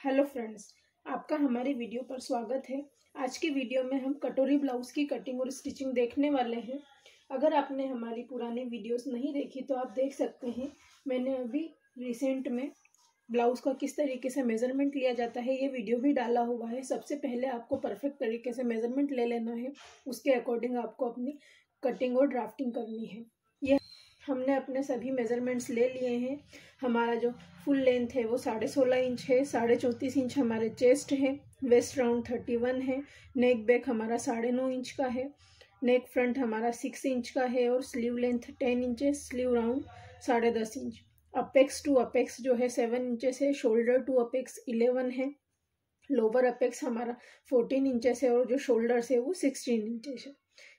Hello friends, आपका हमारे video पर स्वागत है। आज की वीडियो में हम कटोरी ब्लाउज़ की कटिंग और स्टिचिंग देखने वाले हैं। अगर आपने हमारी पुरानी वीडियोस नहीं देखी तो आप देख सकते हैं, मैंने अभी रिसेंट में ब्लाउज़ का किस तरीके से मेज़रमेंट लिया जाता है, ये वीडियो भी डाला हुआ है। सबसे पहले आपको परफेक्ट तरीके से मेज़रमेंट ले लेना है, उसके अकॉर्डिंग आपको अपनी कटिंग और ड्राफ्टिंग करनी है। यह हमने अपने सभी मेज़रमेंट्स ले लिए हैं। हमारा जो फुल लेंथ है वो साढ़े सोलह इंच है, साढ़े चौंतीस इंच हमारे चेस्ट है वेस्ट राउंड थर्टी वन है नेक बैक हमारा साढ़े नौ इंच का है नेक फ्रंट हमारा सिक्स इंच का है और sleeve length ten inches sleeve round साढ़े दस इंच अपेक्स टू अपेक्स जो है सेवन इंचेस है शोल्डर टू अपेक्स इलेवन है लोअर अपेक्स हमारा फोर्टीन इंचेस है और जो शोल्डर्स है वो सिक्सटीन इंचेस है।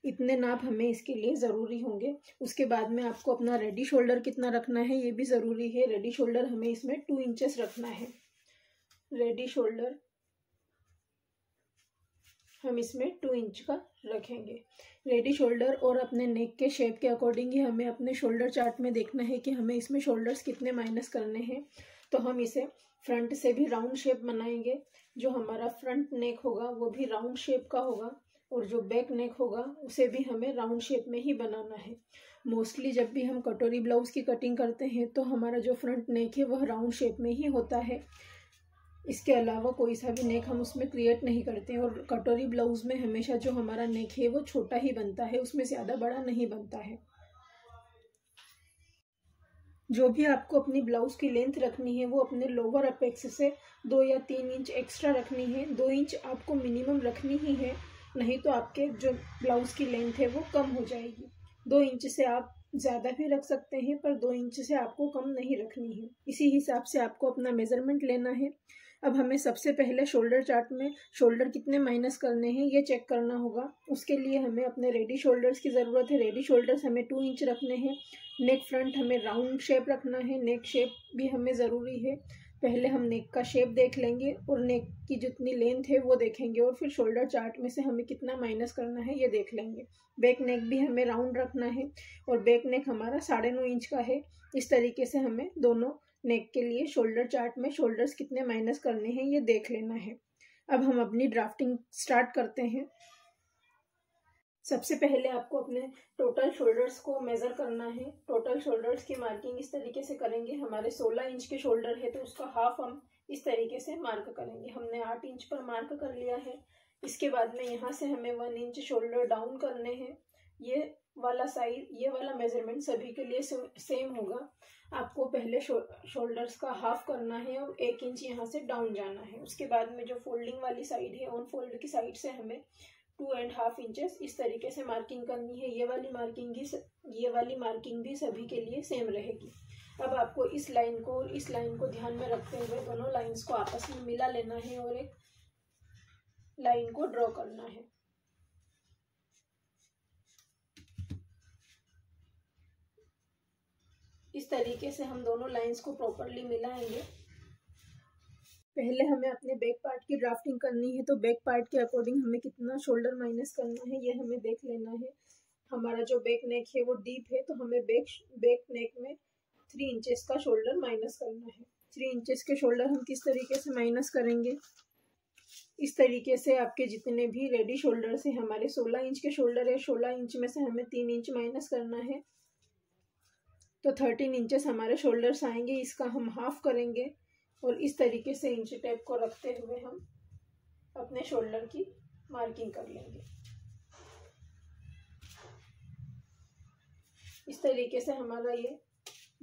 इतने नाप हमें इसके लिए ज़रूरी होंगे। उसके बाद में आपको अपना रेडी शोल्डर कितना रखना है, ये भी ज़रूरी है। रेडी शोल्डर हमें इसमें टू इंचेस रखना है। रेडी शोल्डर हम इसमें टू इंच का रखेंगे। रेडी शोल्डर और अपने नेक के शेप के अकॉर्डिंग ही हमें अपने शोल्डर चार्ट में देखना है कि हमें इसमें शोल्डर्स कितने माइनस करने हैं। तो हम इसे फ्रंट से भी राउंड शेप बनाएँगे। जो हमारा फ्रंट नेक होगा, वो भी राउंड शेप का होगा। और जो बैक नेक होगा, उसे भी हमें राउंड शेप में ही बनाना है। मोस्टली जब भी हम कटोरी ब्लाउज़ की कटिंग करते हैं तो हमारा जो फ्रंट नेक है, वह राउंड शेप में ही होता है। इसके अलावा कोई सा भी नेक हम उसमें क्रिएट नहीं करते और कटोरी ब्लाउज़ में हमेशा जो हमारा नेक है, वो छोटा ही बनता है, उसमें ज़्यादा बड़ा नहीं बनता है। जो भी आपको अपनी ब्लाउज़ की लेंथ रखनी है, वो अपने लोअर अपेक्स से दो या तीन इंच एक्स्ट्रा रखनी है। दो इंच आपको मिनिमम रखनी ही है। नहीं तो आपके जो ब्लाउज़ की लेंथ है वो कम हो जाएगी। दो इंच से आप ज़्यादा भी रख सकते हैं, पर दो इंच से आपको कम नहीं रखनी है। इसी हिसाब से आपको अपना मेज़रमेंट लेना है। अब हमें सबसे पहले शोल्डर चार्ट में शोल्डर कितने माइनस करने हैं, ये चेक करना होगा। उसके लिए हमें अपने रेडी शोल्डर्स की ज़रूरत है। रेडी शोल्डर्स हमें टू इंच रखने हैं। नेक फ्रंट हमें राउंड शेप रखना है। नेक शेप भी हमें ज़रूरी है। पहले हम नेक का शेप देख लेंगे और नेक की जितनी लेंथ है वो देखेंगे और फिर शोल्डर चार्ट में से हमें कितना माइनस करना है ये देख लेंगे। बैक नेक भी हमें राउंड रखना है और बैक नेक हमारा साढ़े नौ इंच का है। इस तरीके से हमें दोनों नेक के लिए शोल्डर चार्ट में शोल्डर्स कितने माइनस करने हैं ये देख लेना है। अब हम अपनी ड्राफ्टिंग स्टार्ट करते हैं। सबसे पहले आपको अपने टोटल शोल्डर्स को मेज़र करना है। टोटल शोल्डर्स की मार्किंग इस तरीके से करेंगे। हमारे 16 इंच के शोल्डर है तो उसका हाफ़ हम इस तरीके से मार्क करेंगे। हमने 8 इंच पर मार्क कर लिया है। इसके बाद में यहाँ से हमें वन इंच शोल्डर डाउन करने हैं। ये वाला साइज़ ये वाला मेज़रमेंट सभी के लिए सेम होगा। आपको पहले शोल्डर्स का हाफ़ करना है और एक इंच यहाँ से डाउन जाना है। उसके बाद में जो फोल्डिंग वाली साइड है ऑन फोल्ड की साइड से हमें टू एंड हाफ़ इंचेस इस तरीके से मार्किंग करनी है। ये वाली मार्किंग ही ये वाली मार्किंग भी सभी के लिए सेम रहेगी। अब आपको इस लाइन को और इस लाइन को ध्यान में रखते हुए दोनों लाइंस को आपस में मिला लेना है और एक लाइन को ड्रॉ करना है। इस तरीके से हम दोनों लाइंस को प्रॉपरली मिलाएँगे। पहले हमें अपने बैक पार्ट की ड्राफ्टिंग करनी है तो बैक पार्ट के अकॉर्डिंग हमें कितना शोल्डर माइनस करना है, ये हमें देख लेना है। हमारा जो बैक नेक है, वो डीप है तो हमें बैक बैक नेक में थ्री इंचेस का शोल्डर माइनस करना है। थ्री इंचेस के शोल्डर हम किस तरीके से माइनस करेंगे? इस तरीके से आपके जितने भी रेडी शोल्डर से हमारे सोलह इंच के शोल्डर है, सोलह इंच में से हमें तीन इंच माइनस करना है। तो थर्टीन इंचेस हमारे शोल्डर्स आएँगे, इसका हम हाफ़ करेंगे। और इस तरीके से इंच टेप को रखते हुए हम अपने शोल्डर की मार्किंग कर लेंगे। इस तरीके से हमारा ये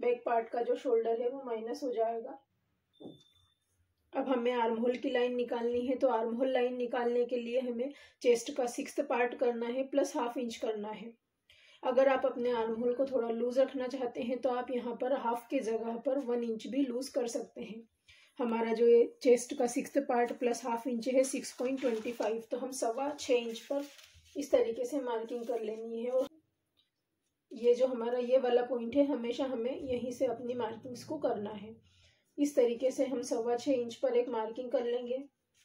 बैक पार्ट का जो शोल्डर है वो माइनस हो जाएगा। अब हमें आर्म होल की लाइन निकालनी है तो आर्म होल लाइन निकालने के लिए हमें चेस्ट का सिक्स पार्ट करना है प्लस हाफ़ इंच करना है। अगर आप अपने आर्म होल को थोड़ा लूज रखना चाहते हैं तो आप यहाँ पर हाफ़ के जगह पर वन इंच भी लूज कर सकते हैं। हमारा जो ये चेस्ट का six part plus half inch है सिक्स पॉइंट ट्वेंटी फाइव तो हम सवा छः इंच पर इस तरीके से मार्किंग कर लेनी है। और ये जो हमारा ये वाला पॉइंट है, हमेशा हमें यहीं से अपनी मार्किंग्स को करना है। इस तरीके से हम सवा छः इंच पर एक मार्किंग कर लेंगे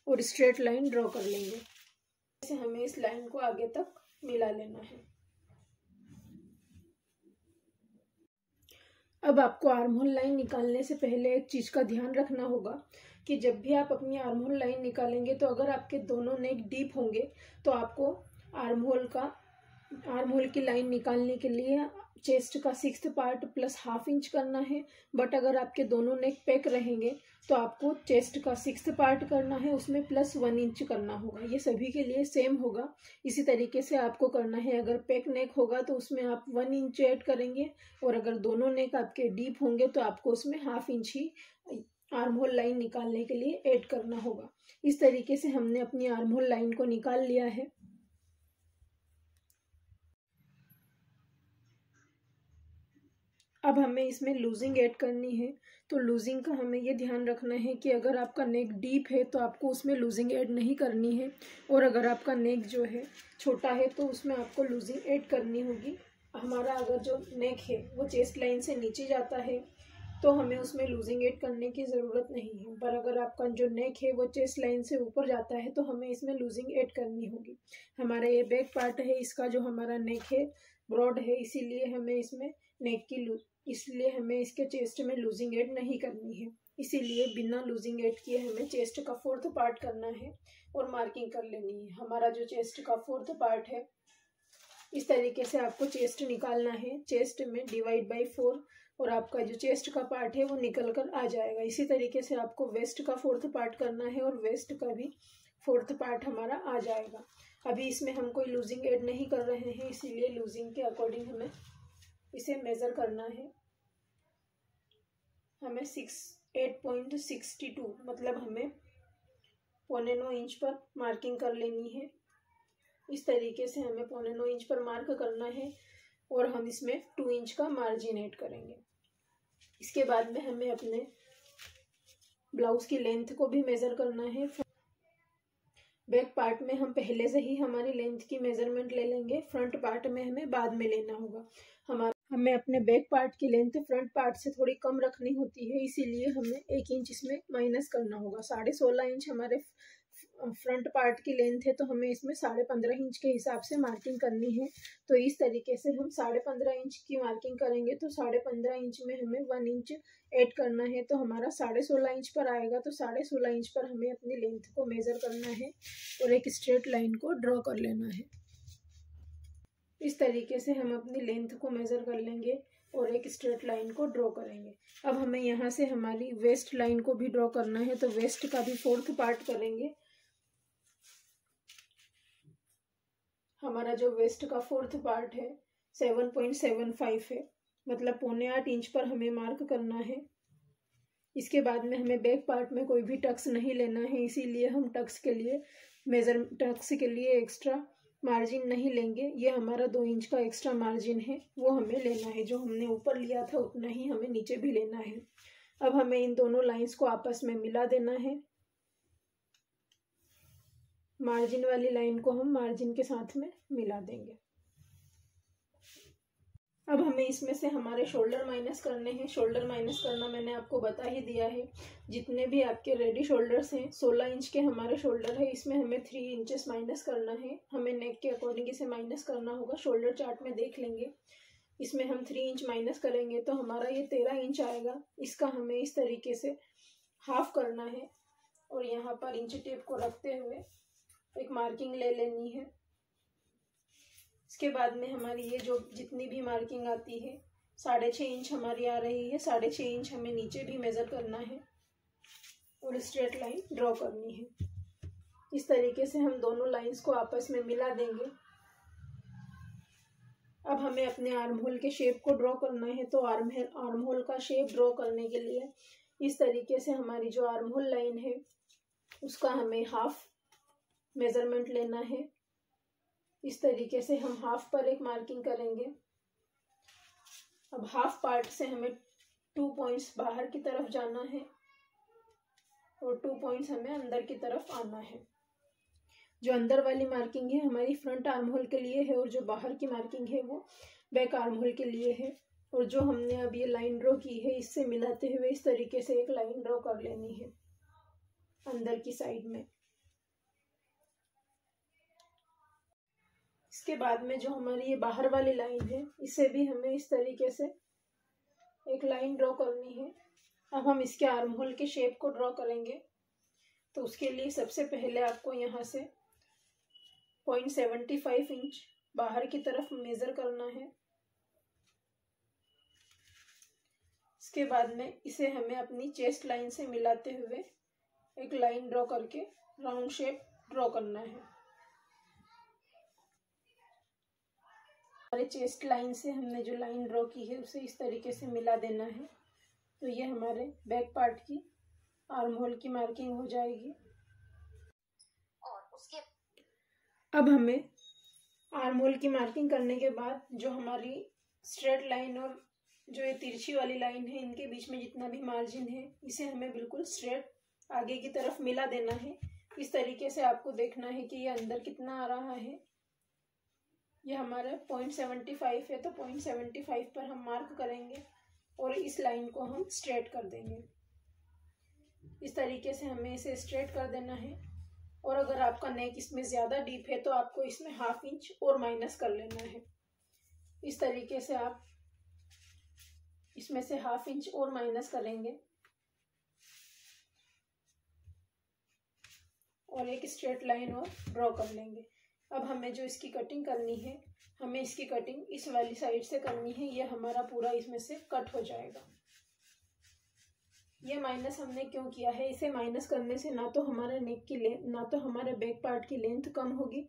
और स्ट्रेट लाइन ड्रॉ कर लेंगे। जैसे हमें इस लाइन को आगे तक मिला लेना है। अब आपको आर्महोल लाइन निकालने से पहले एक चीज़ का ध्यान रखना होगा कि जब भी आप अपनी आर्महोल लाइन निकालेंगे तो अगर आपके दोनों नेक डीप होंगे तो आपको आर्महोल का आर्महोल की लाइन निकालने के लिए चेस्ट का six part plus half inch करना है, बट अगर आपके दोनों नेक पैक रहेंगे तो आपको चेस्ट का सिक्स पार्ट करना है, उसमें प्लस वन इंच करना होगा। ये सभी के लिए सेम होगा। इसी तरीके से आपको करना है, अगर पैक नेक होगा तो उसमें आप वन इंच ऐड करेंगे, और अगर दोनों नेक आपके डीप होंगे तो आपको उसमें हाफ़ इंच ही आर्म होल लाइन निकालने के लिए ऐड करना होगा। इस तरीके से हमने अपनी आर्म होल लाइन को निकाल लिया है। अब हमें इसमें लूजिंग ऐड करनी है तो लूजिंग का हमें ये ध्यान रखना है कि अगर आपका नेक डीप है तो आपको उसमें लूजिंग ऐड नहीं करनी है, और अगर आपका नेक जो है छोटा है तो उसमें आपको लूजिंग ऐड करनी होगी। हमारा अगर जो नेक है, वो चेस्ट लाइन से नीचे जाता है तो हमें उसमें लूजिंग ऐड करने की ज़रूरत नहीं है। पर अगर आपका जो नेक है, वो चेस्ट लाइन से ऊपर जाता है तो हमें इसमें लूजिंग ऐड करनी होगी। हमारा ये बैक पार्ट है, इसका जो हमारा नेक है ब्रॉड है, इसीलिए हमें इसमें नेक की इसलिए हमें इसके चेस्ट में लूजिंग एड नहीं करनी है। इसीलिए बिना लूजिंग एड किए हमें चेस्ट का फोर्थ पार्ट करना है और मार्किंग कर लेनी है। हमारा जो चेस्ट का फोर्थ पार्ट है, इस तरीके से आपको चेस्ट निकालना है। चेस्ट में डिवाइड बाई फोर और आपका जो चेस्ट का पार्ट है वो निकल कर आ जाएगा। इसी तरीके से आपको वेस्ट का फोर्थ पार्ट करना है और वेस्ट का भी फोर्थ पार्ट हमारा आ जाएगा। अभी इसमें हम कोई लूजिंग एड नहीं कर रहे हैं, इसीलिए लूजिंग के अकॉर्डिंग हमें इसे मेज़र करना है। हमें six eight point sixty two मतलब हमें पौने नौ इंच पर मार्किंग कर लेनी है। इस तरीके से हमें पौने नौ इंच पर मार्क करना है और हम इसमें टू इंच का मार्जिन ऐड करेंगे। इसके बाद में हमें अपने ब्लाउज की लेंथ को भी मेज़र करना है। बैक पार्ट में हम पहले से ही हमारी लेंथ की मेज़रमेंट ले लेंगे। फ्रंट पार्ट में हमें बाद में लेना होगा। हमारा हमें अपने बैक पार्ट की लेंथ फ्रंट पार्ट से थोड़ी कम रखनी होती है, इसीलिए हमें एक इंच इसमें माइनस करना होगा। साढ़े सोलह इंच हमारे फ्रंट पार्ट की लेंथ है तो हमें इसमें साढ़े पंद्रह इंच के हिसाब से मार्किंग करनी है। तो इस तरीके से हम साढ़े पंद्रह इंच की मार्किंग करेंगे तो साढ़े पंद्रह इंच में हमें वन इंच ऐड करना है। तो हमारा साढ़े सोलह इंच पर आएगा तो साढ़े सोलह इंच पर हमें अपनी लेंथ को मेज़र करना है और एक स्ट्रेट लाइन को ड्रॉ कर लेना है। इस तरीके से हम अपनी लेंथ को मेज़र कर लेंगे और एक स्ट्रेट लाइन को ड्रॉ करेंगे। अब हमें यहाँ से हमारी वेस्ट लाइन को भी ड्रॉ करना है तो वेस्ट का भी फोर्थ पार्ट करेंगे हमारा जो वेस्ट का फोर्थ पार्ट है सेवन पॉइंट सेवन फाइव है। मतलब पौने आठ इंच पर हमें मार्क करना है। इसके बाद में हमें बैक पार्ट में कोई भी टक्स नहीं लेना है, इसीलिए हम टक्स के लिए मेज़र टक्स के लिए एक्स्ट्रा मार्जिन नहीं लेंगे, ये हमारा दो इंच का एक्स्ट्रा मार्जिन है, वो हमें लेना है, जो हमने ऊपर लिया था उतना ही हमें नीचे भी लेना है। अब हमें इन दोनों लाइंस को आपस में मिला देना है। मार्जिन वाली लाइन को हम मार्जिन के साथ में मिला देंगे। अब हमें इसमें से हमारे शोल्डर माइनस करने हैं। शोल्डर माइनस करना मैंने आपको बता ही दिया है। जितने भी आपके रेडी शोल्डर्स हैं, सोलह इंच के हमारे शोल्डर है, इसमें हमें थ्री इंचेस माइनस करना है। हमें नेक के अकॉर्डिंग इसे माइनस करना होगा। शोल्डर चार्ट में देख लेंगे। इसमें हम थ्री इंच माइनस करेंगे तो हमारा ये तेरह इंच आएगा। इसका हमें इस तरीके से हाफ़ करना है। और यहाँ पर इंच टेप को रखते हुए एक मार्किंग ले लेनी है। इसके बाद में हमारी ये जो जितनी भी मार्किंग आती है, साढ़े छः इंच हमारी आ रही है, साढ़े छः इंच हमें नीचे भी मेज़र करना है और स्ट्रेट लाइन ड्रॉ करनी है। इस तरीके से हम दोनों लाइंस को आपस में मिला देंगे। अब हमें अपने आर्म होल के शेप को ड्रॉ करना है तो आर्म आर्म होल का शेप ड्रॉ करने के लिए इस तरीके से हमारी जो आर्म होल लाइन है, उसका हमें हाफ़ मेज़रमेंट लेना है। इस तरीके से हम हाफ़ पर एक मार्किंग करेंगे। अब हाफ़ पार्ट से हमें टू पॉइंट्स बाहर की तरफ़ जाना है और टू पॉइंट्स हमें अंदर की तरफ़ आना है। जो अंदर वाली मार्किंग है हमारी फ्रंट आर्म होल के लिए है और जो बाहर की मार्किंग है वो बैक आर्म होल के लिए है। और जो हमने अब ये लाइन ड्रॉ की है, इससे मिलाते हुए इस तरीके से एक लाइन ड्रॉ कर लेनी है अंदर की साइड में। इसके बाद में जो हमारी ये बाहर वाली लाइन है, इसे भी हमें इस तरीके से एक लाइन ड्रॉ करनी है। अब हम इसके आर्म होल के शेप को ड्रॉ करेंगे। तो उसके लिए सबसे पहले आपको यहाँ से पॉइंट सेवेंटी फाइव इंच बाहर की तरफ़ मेज़र करना है। इसके बाद में इसे हमें अपनी चेस्ट लाइन से मिलाते हुए एक लाइन ड्रॉ करके राउंड शेप ड्रॉ करना है। हमारे चेस्ट लाइन से हमने जो लाइन ड्रॉ की है उसे इस तरीके से मिला देना है। तो ये हमारे बैक पार्ट की आर्म होल की मार्किंग हो जाएगी। और उसके अब हमें आर्म होल की मार्किंग करने के बाद जो हमारी स्ट्रेट लाइन और जो ये तिरछी वाली लाइन है इनके बीच में जितना भी मार्जिन है इसे हमें बिल्कुल स्ट्रेट आगे की तरफ़ मिला देना है। इस तरीके से आपको देखना है कि ये अंदर कितना आ रहा है। ये हमारा पॉइंट सेवेंटी फाइव है तो पॉइंट सेवेंटी फाइव पर हम मार्क करेंगे और इस लाइन को हम स्ट्रेट कर देंगे। इस तरीके से हमें इसे स्ट्रेट कर देना है। और अगर आपका नेक इसमें ज़्यादा डीप है तो आपको इसमें हाफ़ इंच और माइनस कर लेना है। इस तरीके से आप इसमें से हाफ़ इंच और माइनस करेंगे। और एक स्ट्रेट लाइन और ड्रॉ कर लेंगे। अब हमें जो इसकी कटिंग करनी है, हमें इसकी कटिंग इस वाली साइड से करनी है, ये हमारा पूरा इसमें से कट हो जाएगा। ये माइनस हमने क्यों किया है? इसे माइनस करने से ना तो हमारा नेक की लेंथ ना तो हमारे बैक पार्ट की लेंथ कम होगी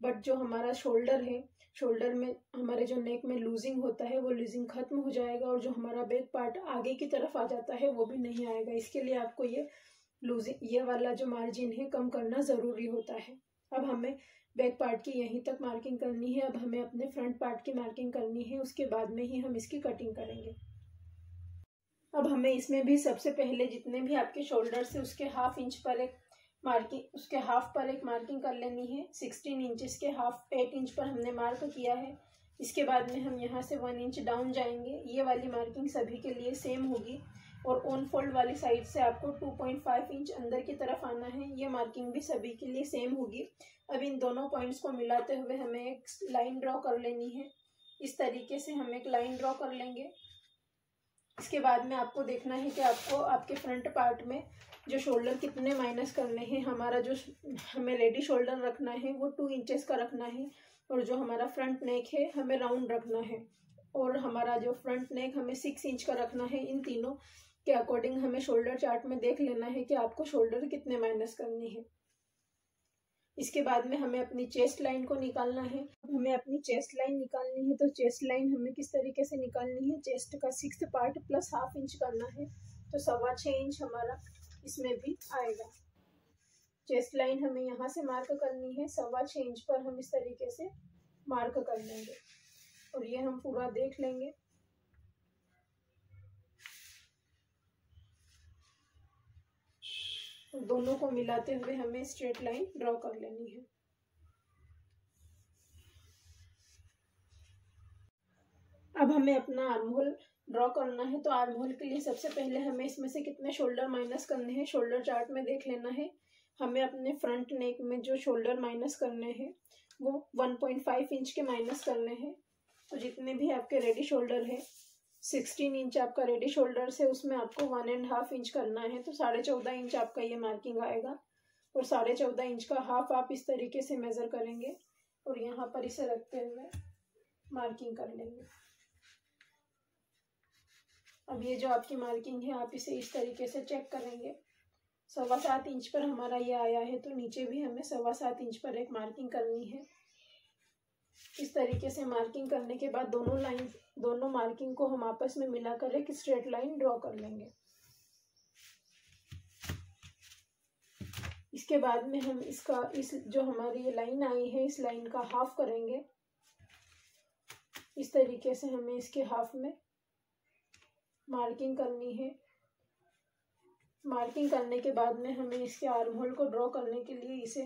बट जो हमारा शोल्डर है शोल्डर में हमारे जो नेक में लूजिंग होता है, वो लूजिंग खत्म हो जाएगा और जो हमारा बैक पार्ट आगे की तरफ़ आ जाता है, वो भी नहीं आएगा। इसके लिए आपको ये लूजिंग ये वाला जो मार्जिन है, कम करना ज़रूरी होता है। अब हमें बैक पार्ट की यहीं तक मार्किंग करनी है, अब हमें अपने फ्रंट पार्ट की मार्किंग करनी है, उसके बाद में ही हम इसकी कटिंग करेंगे। अब हमें इसमें भी सबसे पहले जितने भी आपके शोल्डर से उसके हाफ़ इंच पर एक मार्किंग, उसके हाफ़ पर एक मार्किंग कर लेनी है। सिक्सटीन इंचेस के हाफ़, एट इंच पर हमने मार्क किया है। इसके बाद में हम यहाँ से वन इंच डाउन जाएँगे। ये वाली मार्किंग सभी के लिए सेम होगी। और ऑन फोल्ड वाली साइड से आपको 2.5 इंच अंदर की तरफ़ आना है। ये मार्किंग भी सभी के लिए सेम होगी। अब इन दोनों पॉइंट्स को मिलाते हुए हमें एक लाइन ड्रॉ कर लेनी है। इस तरीके से हम एक लाइन ड्रॉ कर लेंगे। इसके बाद में आपको देखना है कि आपको आपके फ्रंट पार्ट में जो शोल्डर कितने माइनस करने हैं, हमारा जो हमें रेडी शोल्डर रखना है, वो टू इंचेस का रखना है। और जो हमारा फ्रंट नेक है, हमें राउंड रखना है। और हमारा जो फ्रंट नेक हमें सिक्स इंच का रखना है। इन तीनों के अकॉर्डिंग हमें शोल्डर चार्ट में देख लेना है कि आपको शोल्डर कितने माइनस करने हैं। इसके बाद में हमें अपनी चेस्ट लाइन को निकालना है। हमें अपनी चेस्ट लाइन निकालनी है तो चेस्ट लाइन हमें किस तरीके से निकालनी है? चेस्ट का six part plus half inch करना है तो सवा छः इंच हमारा इसमें भी आएगा। चेस्ट लाइन हमें यहाँ से मार्क करनी है, सवा छः इंच पर हम इस तरीके से मार्क कर लेंगे। और ये हम पूरा देख लेंगे। दोनों को मिलाते हुए हमें स्ट्रेट लाइन ड्रॉ कर लेनी है। अब हमें अपना आर्म होल ड्रॉ करना है तो आर्म होल के लिए सबसे पहले हमें इसमें से कितने शोल्डर माइनस करने हैं शोल्डर चार्ट में देख लेना है। हमें अपने फ्रंट नेक में जो शोल्डर माइनस करने हैं, वो 1.5 इंच के माइनस करने हैं। तो जितने भी आपके रेडी शोल्डर है सिक्सटीन इंच आपका रेडी शोल्डर से उसमें आपको वन एंड हाफ़ इंच करना है तो साढ़े चौदह इंच आपका ये मार्किंग आएगा। और साढ़े चौदह इंच का हाफ़ आप इस तरीके से मेज़र करेंगे और यहाँ पर इसे रखते हुए मार्किंग कर लेंगे। अब ये जो आपकी मार्किंग है, आप इसे इस तरीके से चेक करेंगे। सवा सात इंच पर हमारा ये आया है तो नीचे भी हमें सवा सात इंच पर एक मार्किंग करनी है। इस तरीके से मार्किंग करने के बाद दोनों लाइन दोनों मार्किंग को हम आपस में मिलाकर एक स्ट्रेट लाइन ड्रॉ कर लेंगे। इसके बाद में हम इसका, इस जो हमारी ये लाइन आई है, इस लाइन का हाफ़ करेंगे। इस तरीके से हमें इसके हाफ़ में मार्किंग करनी है। मार्किंग करने के बाद में हमें इसके आर्म होल को ड्रॉ करने के लिए इसे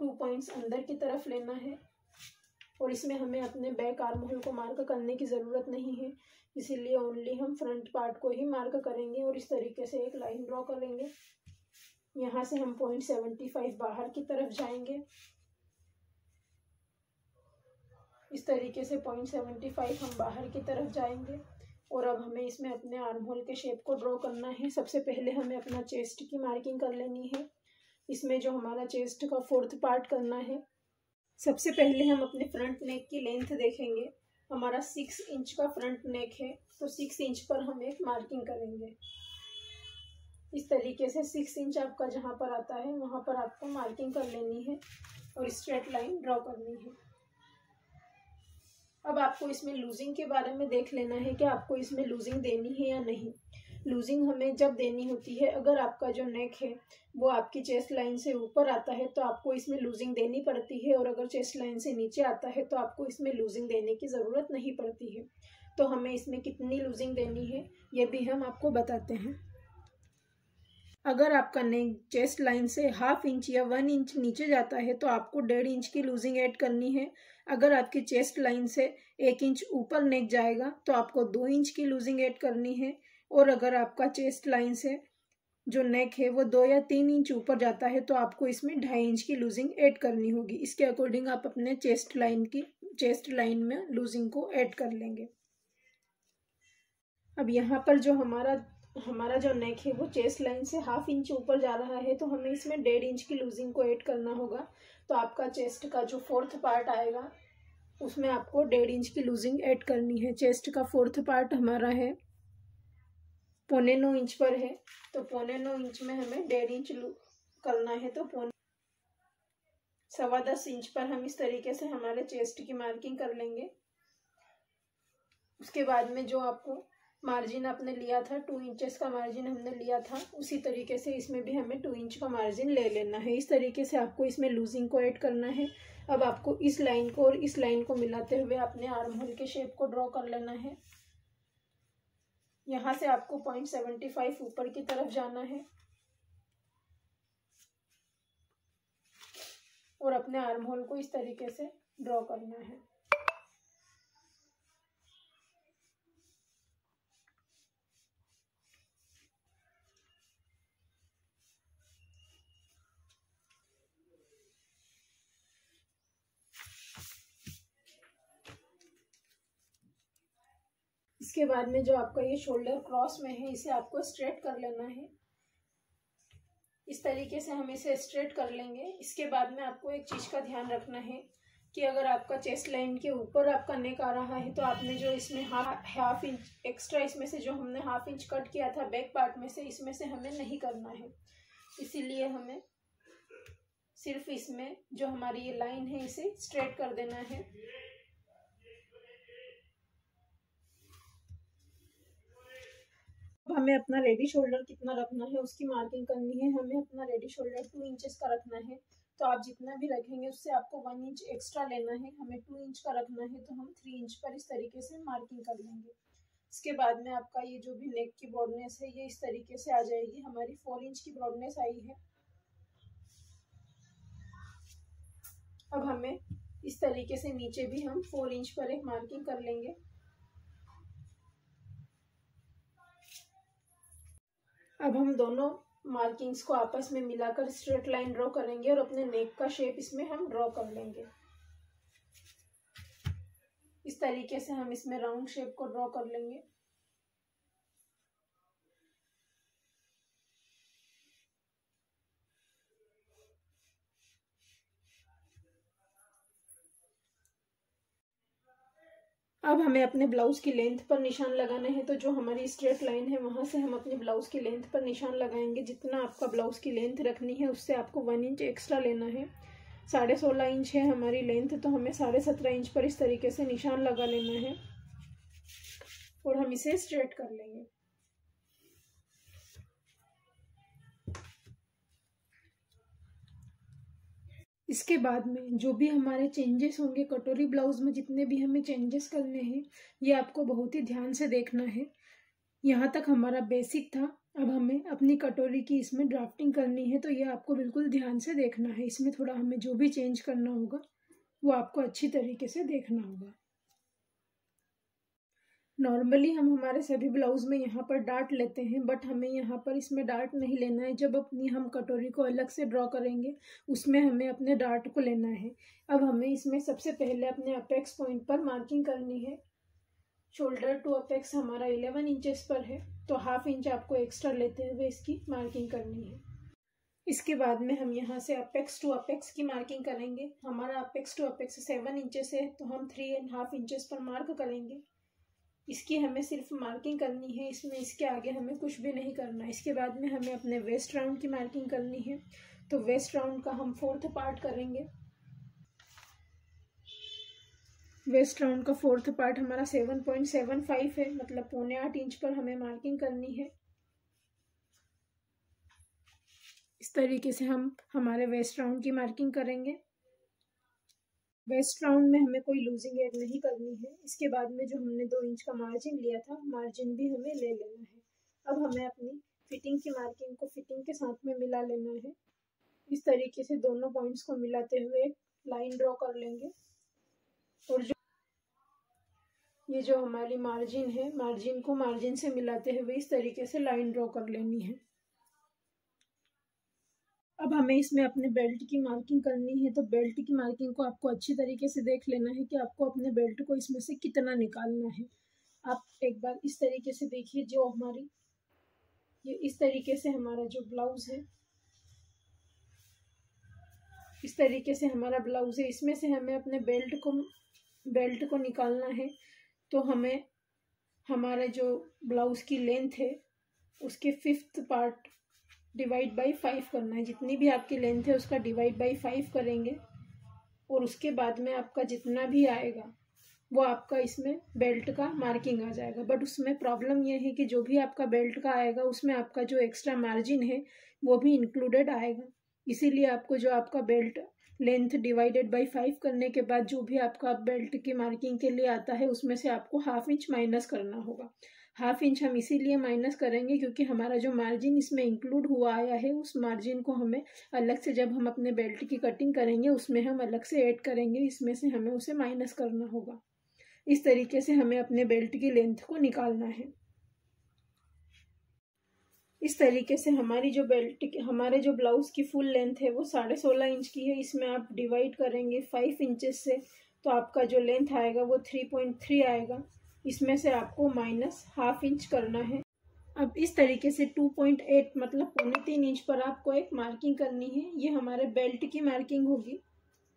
टू पॉइंट्स अंदर की तरफ़ लेना है। और इसमें हमें अपने बैक आर्म होल को मार्क करने की ज़रूरत नहीं है। इसीलिए ओनली हम फ्रंट पार्ट को ही मार्क करेंगे और इस तरीके से एक लाइन ड्रॉ करेंगे। यहाँ से हम पॉइंट सेवेंटी फाइव बाहर की तरफ़ जाएँगे। इस तरीके से पॉइंट सेवेंटी फाइव हम बाहर की तरफ़ जाएँगे। और अब हमें इसमें अपने आर्म होल के शेप को ड्रॉ करना है। सबसे पहले हमें अपना चेस्ट की मार्किंग कर लेनी है। इसमें जो हमारा चेस्ट का फोर्थ पार्ट करना है सबसे पहले हम अपने फ्रंट नेक की लेंथ देखेंगे। हमारा सिक्स इंच का फ्रंट नेक है तो सिक्स इंच पर हम एक मार्किंग करेंगे। इस तरीके से सिक्स इंच आपका जहाँ पर आता है, वहाँ पर आपको मार्किंग कर लेनी है और स्ट्रेट लाइन ड्रॉ करनी है। अब आपको इसमें लूजिंग के बारे में देख लेना है कि आपको इसमें लूजिंग देनी है या नहीं। लूजिंग हमें जब देनी होती है, अगर आपका जो नेक है, वो आपकी चेस्ट लाइन से ऊपर आता है तो आपको इसमें लूजिंग देनी पड़ती है, और अगर चेस्ट लाइन से नीचे आता है तो आपको इसमें लूजिंग देने की ज़रूरत नहीं पड़ती है। तो हमें इसमें कितनी लूजिंग देनी है, ये भी हम आपको बताते हैं। अगर आपका नेक चेस्ट लाइन से हाफ़ इंच या वन इंच नीचे जाता है तो आपको डेढ़ इंच की लूजिंग ऐड करनी है। अगर आपकी चेस्ट लाइन से एक इंच ऊपर नेक जाएगा तो आपको दो इंच की लूजिंग ऐड करनी है। और अगर आपका चेस्ट लाइन से जो नेक है, वो दो या तीन इंच ऊपर जाता है तो आपको इसमें ढाई इंच की लूजिंग ऐड करनी होगी। इसके अकॉर्डिंग आप अपने चेस्ट लाइन की चेस्ट लाइन में लूजिंग को ऐड कर लेंगे। अब यहाँ पर जो हमारा हमारा जो नेक है, वो चेस्ट लाइन से हाफ़ इंच ऊपर जा रहा है तो हमें इसमें डेढ़ इंच की लूजिंग को ऐड करना होगा। तो आपका चेस्ट का जो फोर्थ पार्ट आएगा, उसमें आपको डेढ़ इंच की लूजिंग ऐड करनी है। चेस्ट का फोर्थ पार्ट हमारा है पौने नौ इंच पर है तो पौने नौ इंच में हमें डेढ़ इंच करना है तो पौने सवा दस इंच पर हम इस तरीके से हमारे चेस्ट की मार्किंग कर लेंगे। उसके बाद में जो आपको मार्जिन आपने लिया था, टू इंचेस का मार्जिन हमने लिया था, उसी तरीके से इसमें भी हमें टू इंच का मार्जिन ले लेना है। इस तरीके से आपको इसमें लूजिंग को ऐड करना है। अब आपको इस लाइन को और इस लाइन को मिलाते हुए अपने आर्म होल के शेप को ड्रॉ कर लेना है। यहाँ से आपको पॉइंट सेवेंटी फाइव ऊपर की तरफ़ जाना है। और अपने आर्म होल को इस तरीके से ड्रॉ करना है। इसके बाद में जो आपका ये शोल्डर क्रॉस में है, इसे आपको स्ट्रेट कर लेना है। इस तरीके से हम इसे स्ट्रेट कर लेंगे। इसके बाद में आपको एक चीज़ का ध्यान रखना है कि अगर आपका चेस्ट लाइन के ऊपर आपका नेक आ रहा है तो आपने जो इसमें हाफ़ हाफ़ इंच एक्स्ट्रा इसमें से जो हमने हाफ़ इंच कट किया था बैक पार्ट में से, इसमें से हमें नहीं करना है। इसीलिए हमें सिर्फ़ इसमें जो हमारी ये लाइन है, इसे स्ट्रेट कर देना है। हमें अपना रेडी शोल्डर कितना रखना है, उसकी मार्किंग करनी है, हमें अपना रेडी शोल्डर टू इंचेस का रखना है। तो आप जितना भी रखेंगे, उससे आपको वन इंच एक्स्ट्रा लेना है। हमें टू इंच का रखना है तो हम थ्री इंच पर इस तरीके से मार्किंग कर लेंगे। इसके बाद में आपका ये जो भी नेक की ब्रॉडनेस है, ये इस तरीके से आ जाएगी। हमारी फोर इंच की ब्रॉडनेस आई है। अब हमें इस तरीके से नीचे भी हम फोर इंच पर एक मार्किंग कर लेंगे। अब हम दोनों मार्किंग्स को आपस में मिलाकर स्ट्रेट लाइन ड्रॉ करेंगे और अपने नेक का शेप इसमें हम ड्रॉ कर लेंगे। इस तरीके से हम इसमें राउंड शेप को ड्रॉ कर लेंगे। अब हमें अपने ब्लाउज़ की लेंथ पर निशान लगाना है तो जो हमारी स्ट्रेट लाइन है, वहाँ से हम अपने ब्लाउज़ की लेंथ पर निशान लगाएँगे। जितना आपका ब्लाउज़ की लेंथ रखनी है, उससे आपको वन इंच एक्स्ट्रा लेना है। साढ़े सोलह इंच है हमारी लेंथ तो हमें साढ़े सत्रह इंच पर इस तरीके से निशान लगा लेना है। और हम इसे स्ट्रेट कर लेंगे। इसके बाद में जो भी हमारे चेंजेस होंगे, कटोरी ब्लाउज में जितने भी हमें चेंजेस करने हैं, ये आपको बहुत ही ध्यान से देखना है। यहाँ तक हमारा बेसिक था, अब हमें अपनी कटोरी की इसमें ड्राफ्टिंग करनी है तो ये आपको बिल्कुल ध्यान से देखना है। इसमें थोड़ा हमें जो भी चेंज करना होगा, वो आपको अच्छी तरीके से देखना होगा। नॉर्मली हम हमारे सभी ब्लाउज में यहाँ पर डार्ट लेते हैं बट हमें यहाँ पर इसमें डार्ट नहीं लेना है। जब अपनी हम कटोरी को अलग से ड्रॉ करेंगे, उसमें हमें अपने डार्ट को लेना है। अब हमें इसमें सबसे पहले अपने अपेक्स पॉइंट पर मार्किंग करनी है। शोल्डर टू अपेक्स हमारा इलेवन इंचेस पर है तो हाफ़ इंच आपको एक्स्ट्रा लेते हुए इसकी मार्किंग करनी है। इसके बाद में हम यहाँ से अपेक्स टू अपेक्स की मार्किंग करेंगे। हमारा apex to apex seven inches है तो हम थ्री एंड हाफ़ इंचेस पर मार्क करेंगे। इसकी हमें सिर्फ़ मार्किंग करनी है, इसमें इसके आगे हमें कुछ भी नहीं करना, इसके बाद में हमें अपने वेस्ट राउंड की मार्किंग करनी है। तो वेस्ट राउंड का हम फोर्थ पार्ट करेंगे। वेस्ट राउंड का फोर्थ पार्ट हमारा सेवन पॉइंट सेवन फाइव है मतलब पौने आठ इंच पर हमें मार्किंग करनी है। इस तरीके से हम हमारे वेस्ट राउंड की मार्किंग करेंगे। वेस्ट राउंड में हमें कोई लूजिंग एड नहीं करनी है। इसके बाद में जो हमने दो इंच का मार्जिन लिया था मार्जिन भी हमें ले लेना है। अब हमें अपनी फिटिंग की मार्किंग को फिटिंग के साथ में मिला लेना है। इस तरीके से दोनों पॉइंट्स को मिलाते हुए एक लाइन ड्रॉ कर लेंगे। और जो ये जो हमारी मार्जिन है मार्जिन को मार्जिन से मिलाते हुए इस तरीके से लाइन ड्रॉ कर लेनी है। अब हमें इसमें अपने बेल्ट की मार्किंग करनी है तो बेल्ट की मार्किंग को आपको अच्छी तरीके से देख लेना है कि आपको अपने बेल्ट को इसमें से कितना निकालना है। आप एक बार इस तरीके से देखिए जो हमारी, ये इस तरीके से हमारा जो ब्लाउज है। इस तरीके से हमारा ब्लाउज है, इसमें से हमें अपने बेल्ट को बेल्ट को निकालना है। तो हमें, हमारे जो ब्लाउज की लेंथ है, उसके fifth part divide by five करना है। जितनी भी आपकी लेंथ है, उसका डिवाइड बाई फाइव करेंगे। और उसके बाद में आपका जितना भी आएगा, वो आपका इसमें बेल्ट का मार्किंग आ जाएगा। बट उसमें प्रॉब्लम ये है कि जो भी आपका बेल्ट का आएगा, उसमें आपका जो एक्स्ट्रा मार्जिन है, वो भी इंक्लूडेड आएगा। इसीलिए आपको जो आपका belt length divided by five करने के बाद, जो भी आपका बेल्ट की मार्किंग के लिए आता है, उसमें से आपको हाफ़ इंच माइनस करना होगा। हाफ़ इंच हम इसीलिए माइनस करेंगे क्योंकि हमारा जो मार्जिन इसमें इंक्लूड हुआ आया है, उस मार्जिन को हमें अलग से जब हम अपने बेल्ट की कटिंग करेंगे, उसमें हम अलग से ऐड करेंगे, इसमें से हमें उसे माइनस करना होगा। इस तरीके से हमें अपने बेल्ट की लेंथ को निकालना है। इस तरीके से हमारी जो बेल्ट हमारे जो ब्लाउज की फुल लेंथ है, वो साढ़े सोलह इंच की है। इसमें आप डिवाइड करेंगे फाइव इंचेस से तो आपका जो लेंथ आएगा, वो थ्री पॉइंट थ्री आएगा। इसमें से आपको माइनस हाफ़ इंच करना है। अब इस तरीके से 2.8 मतलब पौने तीन इंच पर आपको एक मार्किंग करनी है। ये हमारे बेल्ट की मार्किंग होगी।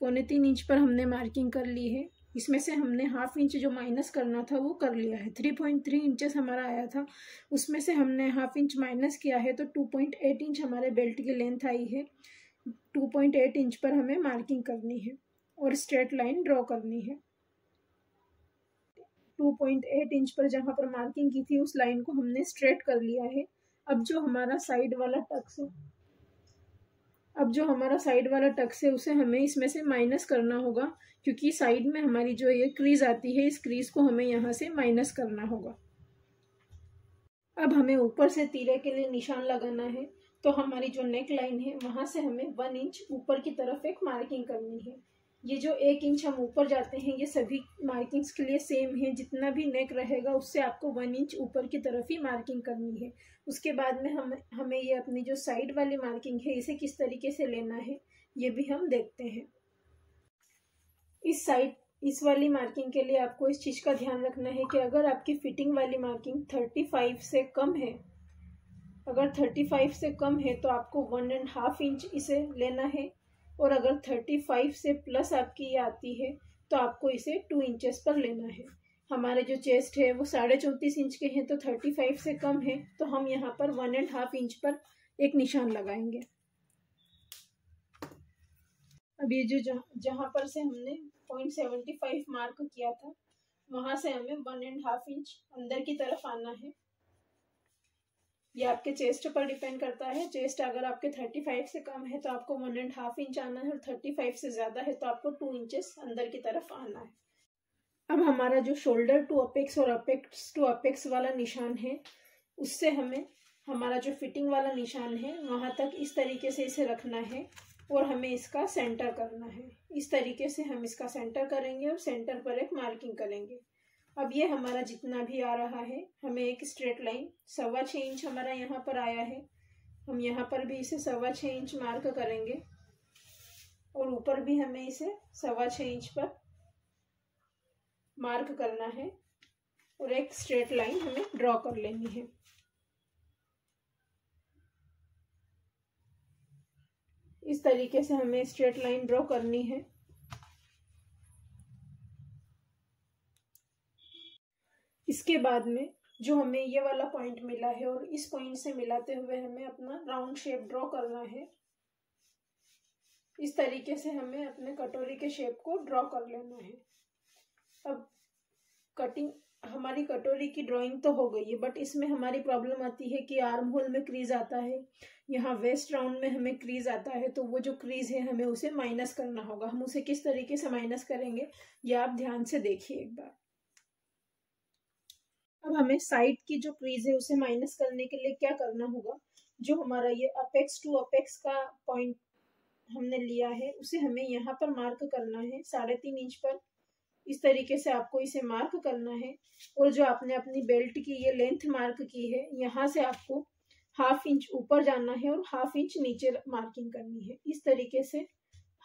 पौने तीन इंच पर हमने मार्किंग कर ली है। इसमें से हमने हाफ़ इंच जो माइनस करना था वो कर लिया है। 3.3 इंचेस हमारा आया था। उसमें से हमने हाफ़ इंच माइनस किया है तो 2.8 इंच हमारे बेल्ट की लेंथ आई है। 2.8 इंच पर हमें मार्किंग करनी है और स्ट्रेट लाइन ड्रॉ करनी है। 2.8 इंच पर जहाँ पर मार्किंग की थी, उस लाइन को हमने स्ट्रेट कर लिया है। अब जो हमारा साइड वाला टक्स है, अब जो हमारा साइड वाला टक्स है, उसे हमें इसमें से माइनस करना होगा, क्योंकि साइड में हमारी जो ये क्रीज आती है, इस क्रीज को हमें यहाँ से माइनस करना होगा। अब हमें ऊपर से तीरे के लिए निशान लगाना है तो हमारी जो नेक लाइन है, वहाँ से हमें वन इंच ऊपर की तरफ़ एक मार्किंग करनी है। ये जो एक इंच हम ऊपर जाते हैं, ये सभी मार्किंग्स के लिए सेम है। जितना भी नेक रहेगा, उससे आपको वन इंच ऊपर की तरफ़ ही मार्किंग करनी है। उसके बाद में हम, हमें ये अपनी जो साइड वाली मार्किंग है, इसे किस तरीके से लेना है, ये भी हम देखते हैं। इस साइड इस वाली मार्किंग के लिए आपको इस चीज़ का ध्यान रखना है कि अगर आपकी फिटिंग वाली मार्किंग थर्टी फाइव से कम है, अगर थर्टी फाइव से कम है तो आपको वन एंड हाफ़ इंच इसे लेना है। और अगर थर्टी फाइव से प्लस आपकी ये आती है तो आपको इसे टू इंचेस पर लेना है। हमारे जो चेस्ट है, वो साढ़े चौंतीस इंच के हैं तो थर्टी फाइव से कम है तो हम यहाँ पर वन एंड हाफ़ इंच पर एक निशान लगाएँगे। अब ये जो जहाँ पर से हमने पॉइंट सेवेंटी फाइव मार्क किया था, वहाँ से हमें वन एंड हाफ़ इंच अंदर की तरफ़ आना है। ये आपके चेस्ट पर डिपेंड करता है। चेस्ट अगर आपके थर्टी फाइव से कम है तो आपको वन एंड हाफ़ इंच आना है और थर्टी फाइव से ज़्यादा है तो आपको टू इंचेस अंदर की तरफ़ आना है। अब हमारा जो शोल्डर टू अपेक्स और अपेक्स टू अपेक्स वाला निशान है, उससे हमें हमारा जो फिटिंग वाला निशान है, वहाँ तक इस तरीके से इसे रखना है और हमें इसका सेंटर करना है। इस तरीके से हम इसका सेंटर करेंगे और सेंटर पर एक मार्किंग करेंगे। अब ये हमारा जितना भी आ रहा है, हमें एक स्ट्रेट लाइन सवा छः इंच हमारा यहाँ पर आया है। हम यहाँ पर भी इसे सवा छः इंच मार्क करेंगे और ऊपर भी हमें इसे सवा छः इंच पर मार्क करना है और एक स्ट्रेट लाइन हमें ड्रॉ कर लेनी है। इस तरीके से हमें स्ट्रेट लाइन ड्रॉ करनी है। इसके बाद में जो हमें ये वाला पॉइंट मिला है और इस पॉइंट से मिलाते हुए हमें अपना राउंड शेप ड्रॉ करना है, इस तरीके से हमें अपने कटोरी के शेप को ड्रॉ कर लेना है। अब कटिंग हमारी कटोरी की ड्राइंग तो हो गई है बट इसमें हमारी प्रॉब्लम आती है कि आर्म होल में क्रीज आता है, यहाँ वेस्ट राउंड में हमें क्रीज आता है तो वो जो क्रीज है, हमें उसे माइनस करना होगा। हम उसे किस तरीके से माइनस करेंगे, ये आप ध्यान से देखिए एक बार। अब हमें साइड की जो क्रीज है, उसे माइनस करने के लिए क्या करना होगा? जो हमारा ये अपेक्स टू अपेक्स का पॉइंट हमने लिया है, उसे हमें यहाँ पर मार्क करना है। साढ़े तीन इंच पर इस तरीके से आपको इसे मार्क करना है। और जो आपने अपनी बेल्ट की ये लेंथ मार्क की है, यहाँ से आपको हाफ़ इंच ऊपर जाना है और हाफ़ इंच नीचे मार्किंग करनी है। इस तरीके से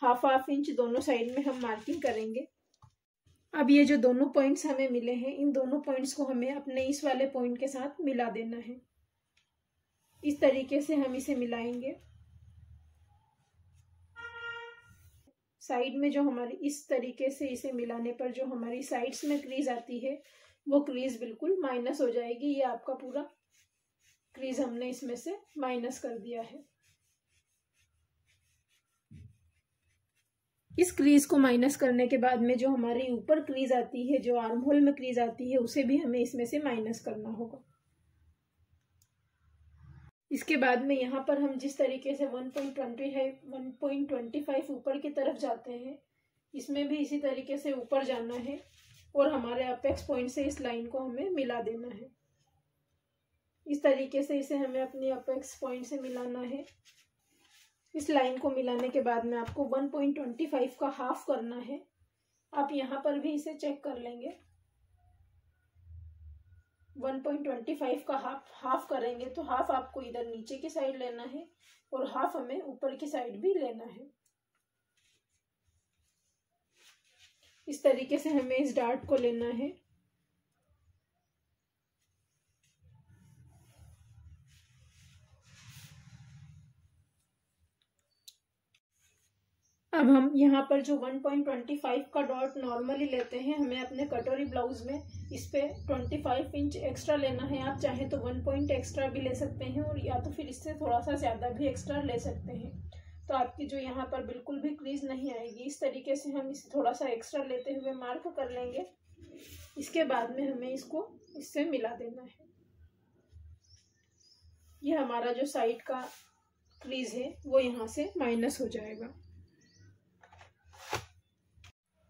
हाफ़ हाफ़ इंच दोनों साइड में हम मार्किंग करेंगे। अब ये जो दोनों पॉइंट्स हमें मिले हैं, इन दोनों पॉइंट्स को हमें अपने इस वाले पॉइंट के साथ मिला देना है। इस तरीके से हम इसे मिलाएँगे। साइड में जो हमारी, इस तरीके से इसे मिलाने पर जो हमारी साइड्स में क्रीज आती है, वो क्रीज बिल्कुल माइनस हो जाएगी। ये आपका पूरा क्रीज हमने इसमें से माइनस कर दिया है। इस क्रीज को माइनस करने के बाद में जो हमारी ऊपर क्रीज आती है, जो आर्म होल में क्रीज आती है, उसे भी हमें इसमें से माइनस करना होगा। इसके बाद में यहाँ पर हम जिस तरीके से 1.25 1.25 ऊपर की तरफ़ जाते हैं, इसमें भी इसी तरीके से ऊपर जाना है और हमारे अपेक्स पॉइंट से इस लाइन को हमें मिला देना है। इस तरीके से इसे हमें अपने अपेक्स पॉइंट से मिलाना है। इस लाइन को मिलाने के बाद में आपको 1.25 का हाफ़ करना है। आप यहाँ पर भी इसे चेक कर लेंगे। 1.25 का हाफ़ हाफ़ करेंगे तो हाफ़ आपको इधर नीचे की साइड लेना है और हाफ़ हमें ऊपर की साइड भी लेना है। इस तरीके से हमें इस डार्ट को लेना है। अब हम यहाँ पर जो 1.25 का डॉट नॉर्मली लेते हैं, हमें अपने कटोरी ब्लाउज में इस पे 25 इंच एक्स्ट्रा लेना है। आप चाहें तो वन पॉइंट एक्स्ट्रा भी ले सकते हैं और या तो फिर इससे थोड़ा सा ज़्यादा भी एक्स्ट्रा ले सकते हैं। तो आपकी जो यहाँ पर बिल्कुल भी क्रीज नहीं आएगी। इस तरीके से हम इसे थोड़ा सा एक्स्ट्रा लेते हुए मार्क कर लेंगे। इसके बाद में हमें इसको इससे मिला देना है। ये हमारा जो साइड का क्रीज है, वो यहाँ से माइनस हो जाएगा।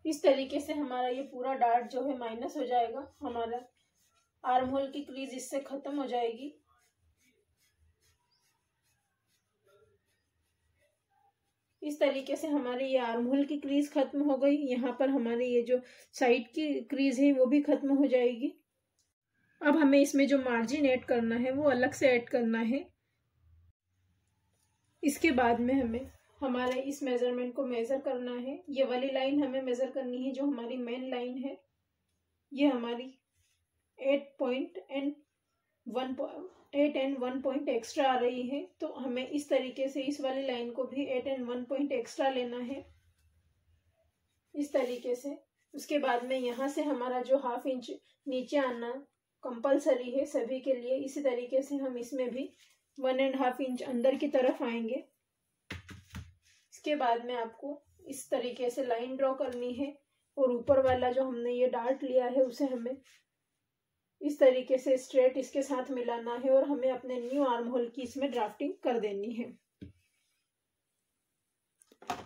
इस तरीके से हमारा ये पूरा डार्ट जो है माइनस हो जाएगा। हमारा आर्म होल की क्रीज इससे खत्म हो जाएगी। इस तरीके से हमारी ये आर्म होल की क्रीज खत्म हो गई। यहाँ पर हमारे ये जो साइड की क्रीज है, वो भी खत्म हो जाएगी। अब हमें इसमें जो मार्जिन ऐड करना है, वो अलग से ऐड करना है। इसके बाद में हमें हमारे इस मेज़रमेंट को मेजर करना है। ये वाली लाइन हमें मेजर करनी है जो हमारी मेन लाइन है। ये हमारी eight point and one eight and one point extra आ रही है। तो हमें इस तरीके से इस वाली लाइन को भी eight and one point extra लेना है। इस तरीके से। उसके बाद में यहाँ से हमारा जो हाफ़ इंच नीचे आना कंपलसरी है सभी के लिए, इसी तरीके से हम इसमें भी वन एंड हाफ़ इंच अंदर की तरफ़ आएँगे। इसके बाद में आपको इस तरीके से लाइन ड्रॉ करनी है और ऊपर वाला जो हमने ये डार्ट लिया है, उसे हमें इस तरीके से स्ट्रेट इसके साथ मिलाना है और हमें अपने न्यू आर्म होल की इसमें ड्राफ्टिंग कर देनी है।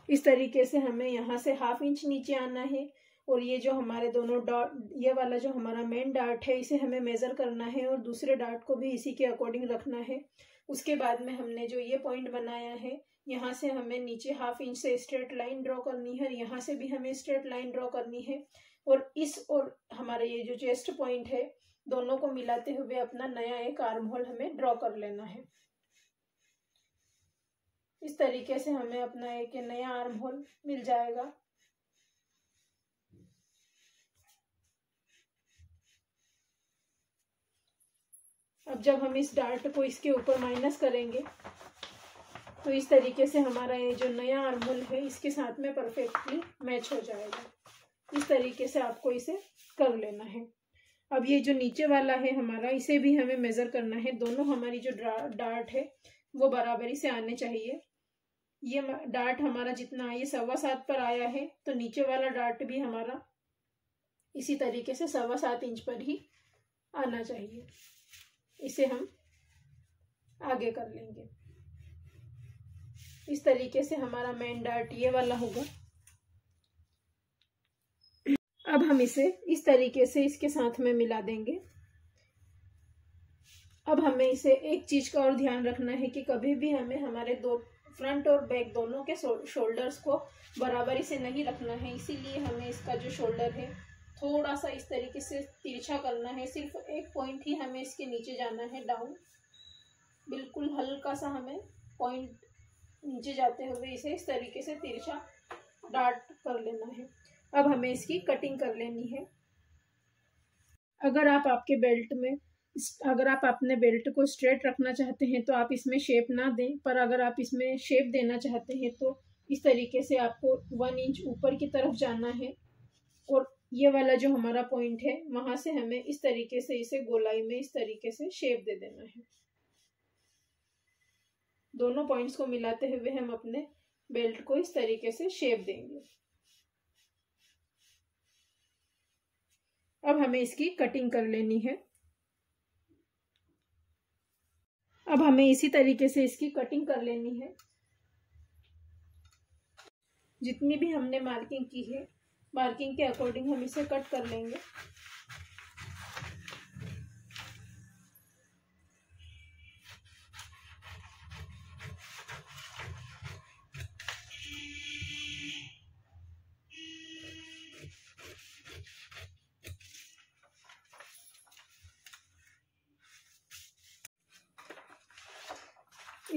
इस तरीके से हमें यहाँ से हाफ़ इंच नीचे आना है और ये जो हमारे दोनों डॉट ये वाला जो हमारा मेन डार्ट है, इसे हमें मेज़र करना है और दूसरे डार्ट को भी इसी के अकॉर्डिंग रखना है। उसके बाद में हमने जो ये पॉइंट बनाया है यहाँ से हमें नीचे हाफ़ इंच से स्ट्रेट लाइन ड्रॉ करनी है यहाँ से भी हमें स्ट्रेट लाइन ड्रॉ करनी है। और इस और हमारे ये जो चेस्ट पॉइंट है, दोनों को मिलाते हुए अपना नया एक आर्म होल हमें ड्रॉ कर लेना है। इस तरीके से हमें अपना एक नया आर्म होल मिल जाएगा। अब जब हम इस डार्ट को इसके ऊपर माइनस करेंगे तो इस तरीके से हमारा ये जो नया आर्मोल है, इसके साथ में परफेक्टली मैच हो जाएगा। इस तरीके से आपको इसे कर लेना है। अब ये जो नीचे वाला है हमारा, इसे भी हमें मेज़र करना है। दोनों हमारी जो डार्ट है, वो बराबरी से आने चाहिए। ये डार्ट हमारा जितना ये सवा सात पर आया है तो नीचे वाला डार्ट भी हमारा इसी तरीके से सवा सात इंच पर ही आना चाहिए। इसे हम आगे कर लेंगे। इस तरीके से हमारा मेन डार्ट ये वाला होगा। अब हम इसे इस तरीके से इसके साथ में मिला देंगे। अब हमें इसे एक चीज़ का और ध्यान रखना है कि कभी भी हमें हमारे दो फ्रंट और बैक दोनों के शोल्डर्स को बराबरी से नहीं रखना है। इसीलिए हमें इसका जो शोल्डर है, थोड़ा सा इस तरीके से तिरछा करना है। सिर्फ़ एक पॉइंट ही हमें इसके नीचे जाना है डाउन बिल्कुल हल्का सा हमें पॉइंट नीचे जाते हुए इसे इस तरीके से तिरछा डार्ट कर लेना है। अब हमें इसकी कटिंग कर लेनी है। अगर आप आपके बेल्ट में अगर आप अपने बेल्ट को स्ट्रेट रखना चाहते हैं तो आप इसमें शेप ना दें, पर अगर आप इसमें शेप देना चाहते हैं तो इस तरीके से आपको वन इंच ऊपर की तरफ़ जाना है। और ये वाला जो हमारा पॉइंट है, वहाँ से हमें इस तरीके से इसे गोलाई में इस तरीके से शेप दे देना है। दोनों पॉइंट्स को मिलाते हुए हम अपने बेल्ट को इस तरीके से शेप देंगे। अब हमें इसकी कटिंग कर लेनी है। अब हमें इसी तरीके से इसकी कटिंग कर लेनी है। जितनी भी हमने मार्किंग की है मार्किंग के अकॉर्डिंग हम इसे कट कर लेंगे।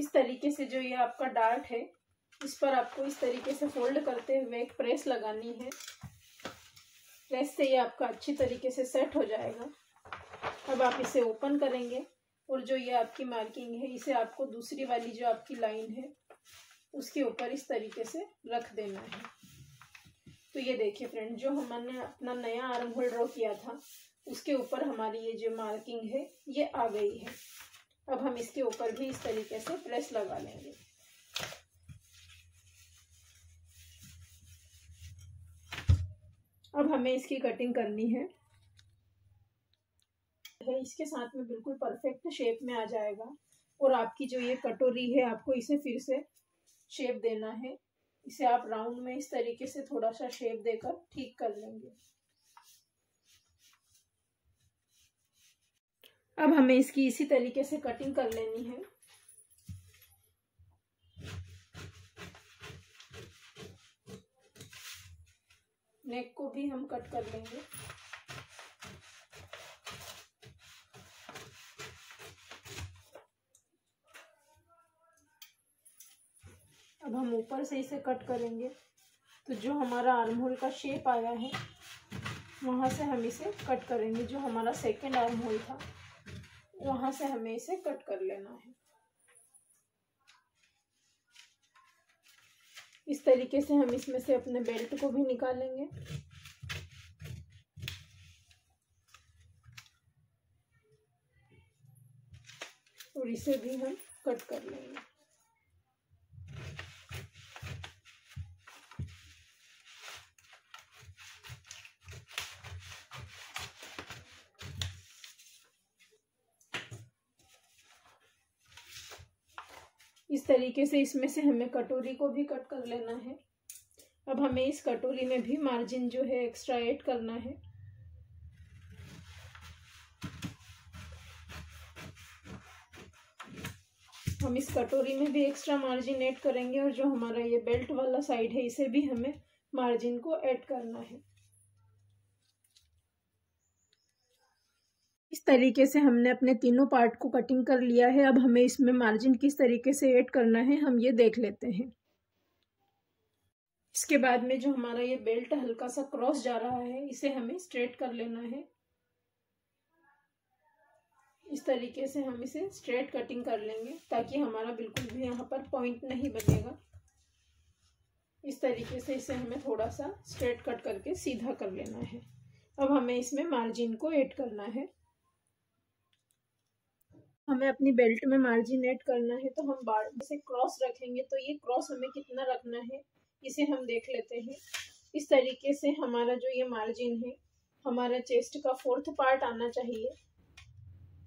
इस तरीके से जो ये आपका डार्ट है, इस पर आपको इस तरीके से फोल्ड करते हुए एक प्रेस लगानी है। प्रेस से ये आपका अच्छी तरीके से सेट हो जाएगा। अब आप इसे ओपन करेंगे और जो ये आपकी मार्किंग है, इसे आपको दूसरी वाली जो आपकी लाइन है, उसके ऊपर इस तरीके से रख देना है। तो ये देखिए फ्रेंड, जो हमने अपना नया आर्म होल ड्रॉ किया था, उसके ऊपर हमारी ये जो मार्किंग है, ये आ गई है। अब हम इसके ऊपर भी इस तरीके से प्रेस लगा लेंगे। अब हमें इसकी कटिंग करनी है। इसके साथ में बिल्कुल परफेक्ट शेप में आ जाएगा। और आपकी जो ये कटोरी है, आपको इसे फिर से शेप देना है। इसे आप राउंड में इस तरीके से थोड़ा सा शेप देकर ठीक कर लेंगे। अब हमें इसकी इसी तरीके से कटिंग कर लेनी है। नेक को भी हम कट कर लेंगे। अब हम ऊपर से इसे कट करेंगे। तो जो हमारा आर्म होल का शेप आया है, वहाँ से हम इसे कट करेंगे, जो हमारा सेकेंड आर्म होल था। वहाँ से हमें इसे कट कर लेना है। इस तरीके से हम इसमें से अपने बेल्ट को भी निकालेंगे। और इसे भी हम कट कर लेंगे। तरीके से इसमें से हमें कटोरी को भी कट कर लेना है। अब हमें इस कटोरी में भी मार्जिन जो है एक्स्ट्रा ऐड करना है। हम इस कटोरी में भी एक्स्ट्रा मार्जिन ऐड करेंगे और जो हमारा ये बेल्ट वाला साइड है, इसे भी हमें मार्जिन को ऐड करना है। इस तरीके से हमने अपने तीनों पार्ट को कटिंग कर लिया है, अब हमें इसमें मार्जिन किस तरीके से ऐड करना है, हम ये देख लेते हैं। इसके बाद में जो हमारा ये बेल्ट हल्का सा क्रॉस जा रहा है, इसे हमें स्ट्रेट कर लेना है। इस तरीके से हम इसे स्ट्रेट कटिंग कर लेंगे, ताकि हमारा बिल्कुल भी यहाँ पर पॉइंट नहीं बनेगा। इस तरीके से इसे हमें थोड़ा सा स्ट्रेट कट करके सीधा कर लेना है। अब हमें इसमें मार्जिन को ऐड करना है। हमें अपनी बेल्ट में मार्जिन ऐड करना है तो हम बार से क्रॉस रखेंगे तो ये क्रॉस हमें कितना रखना है, इसे हम देख लेते हैं। इस तरीके से हमारा जो ये मार्जिन है, हमारा चेस्ट का फोर्थ पार्ट आना चाहिए।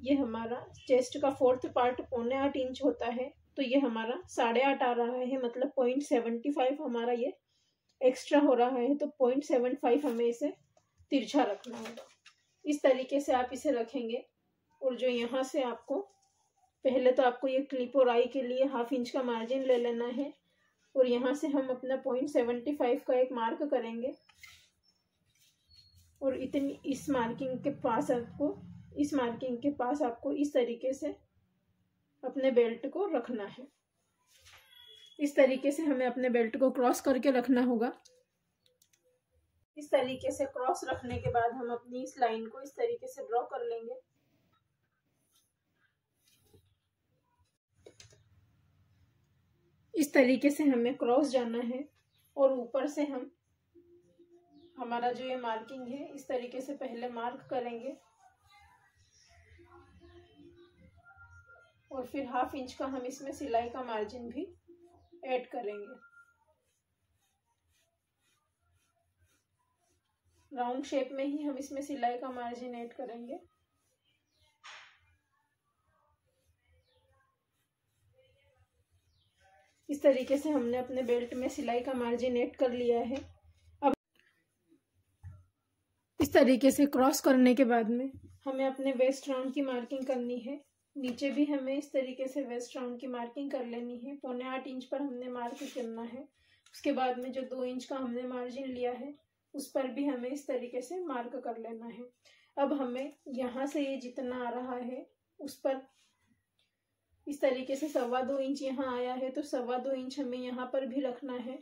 ये हमारा चेस्ट का फोर्थ पार्ट पौने आठ इंच होता है तो ये हमारा साढ़े आठ आ रहा है मतलब पॉइंट सेवेंटी फाइव हमारा ये एक्स्ट्रा हो रहा है तो पॉइंट सेवन फाइव हमें इसे तिरछा रखना होगा। इस तरीके से आप इसे रखेंगे और जो यहाँ से आपको, पहले तो आपको ये क्लिप और आई के लिए हाफ़ इंच का मार्जिन ले लेना है। और यहाँ से हम अपना पॉइंट सेवेंटी फाइव का एक मार्क करेंगे। और इतनी, इस मार्किंग के पास आपको, इस मार्किंग के पास आपको इस तरीके से अपने बेल्ट को रखना है। इस तरीके से हमें अपने बेल्ट को क्रॉस करके रखना होगा। इस तरीके से क्रॉस रखने के बाद हम अपनी इस लाइन को इस तरीके से ड्रॉ कर लेंगे। इस तरीके से हमें क्रॉस जाना है और ऊपर से हम, हमारा जो ये मार्किंग है, इस तरीके से पहले मार्क करेंगे। और फिर हाफ़ इंच का हम इसमें सिलाई का मार्जिन भी ऐड करेंगे। राउंड शेप में ही हम इसमें सिलाई का मार्जिन ऐड करेंगे। इस तरीके से हमने अपने बेल्ट में सिलाई का मार्जिन ऐड कर लिया है। अब इस तरीके से क्रॉस करने के बाद में हमें अपने वेस्ट राउंड की मार्किंग करनी है। नीचे भी हमें इस तरीके से वेस्ट राउंड की मार्किंग कर लेनी है। पौने आठ इंच पर हमने मार्क करना है। उसके बाद में जो दो इंच का हमने मार्जिन लिया है, उस पर भी हमें इस तरीके से मार्क कर लेना है। अब हमें यहाँ से ये जितना आ रहा है, उस पर इस तरीके से सवा दो इंच यहाँ आया है तो सवा दो इंच हमें यहाँ पर भी रखना है।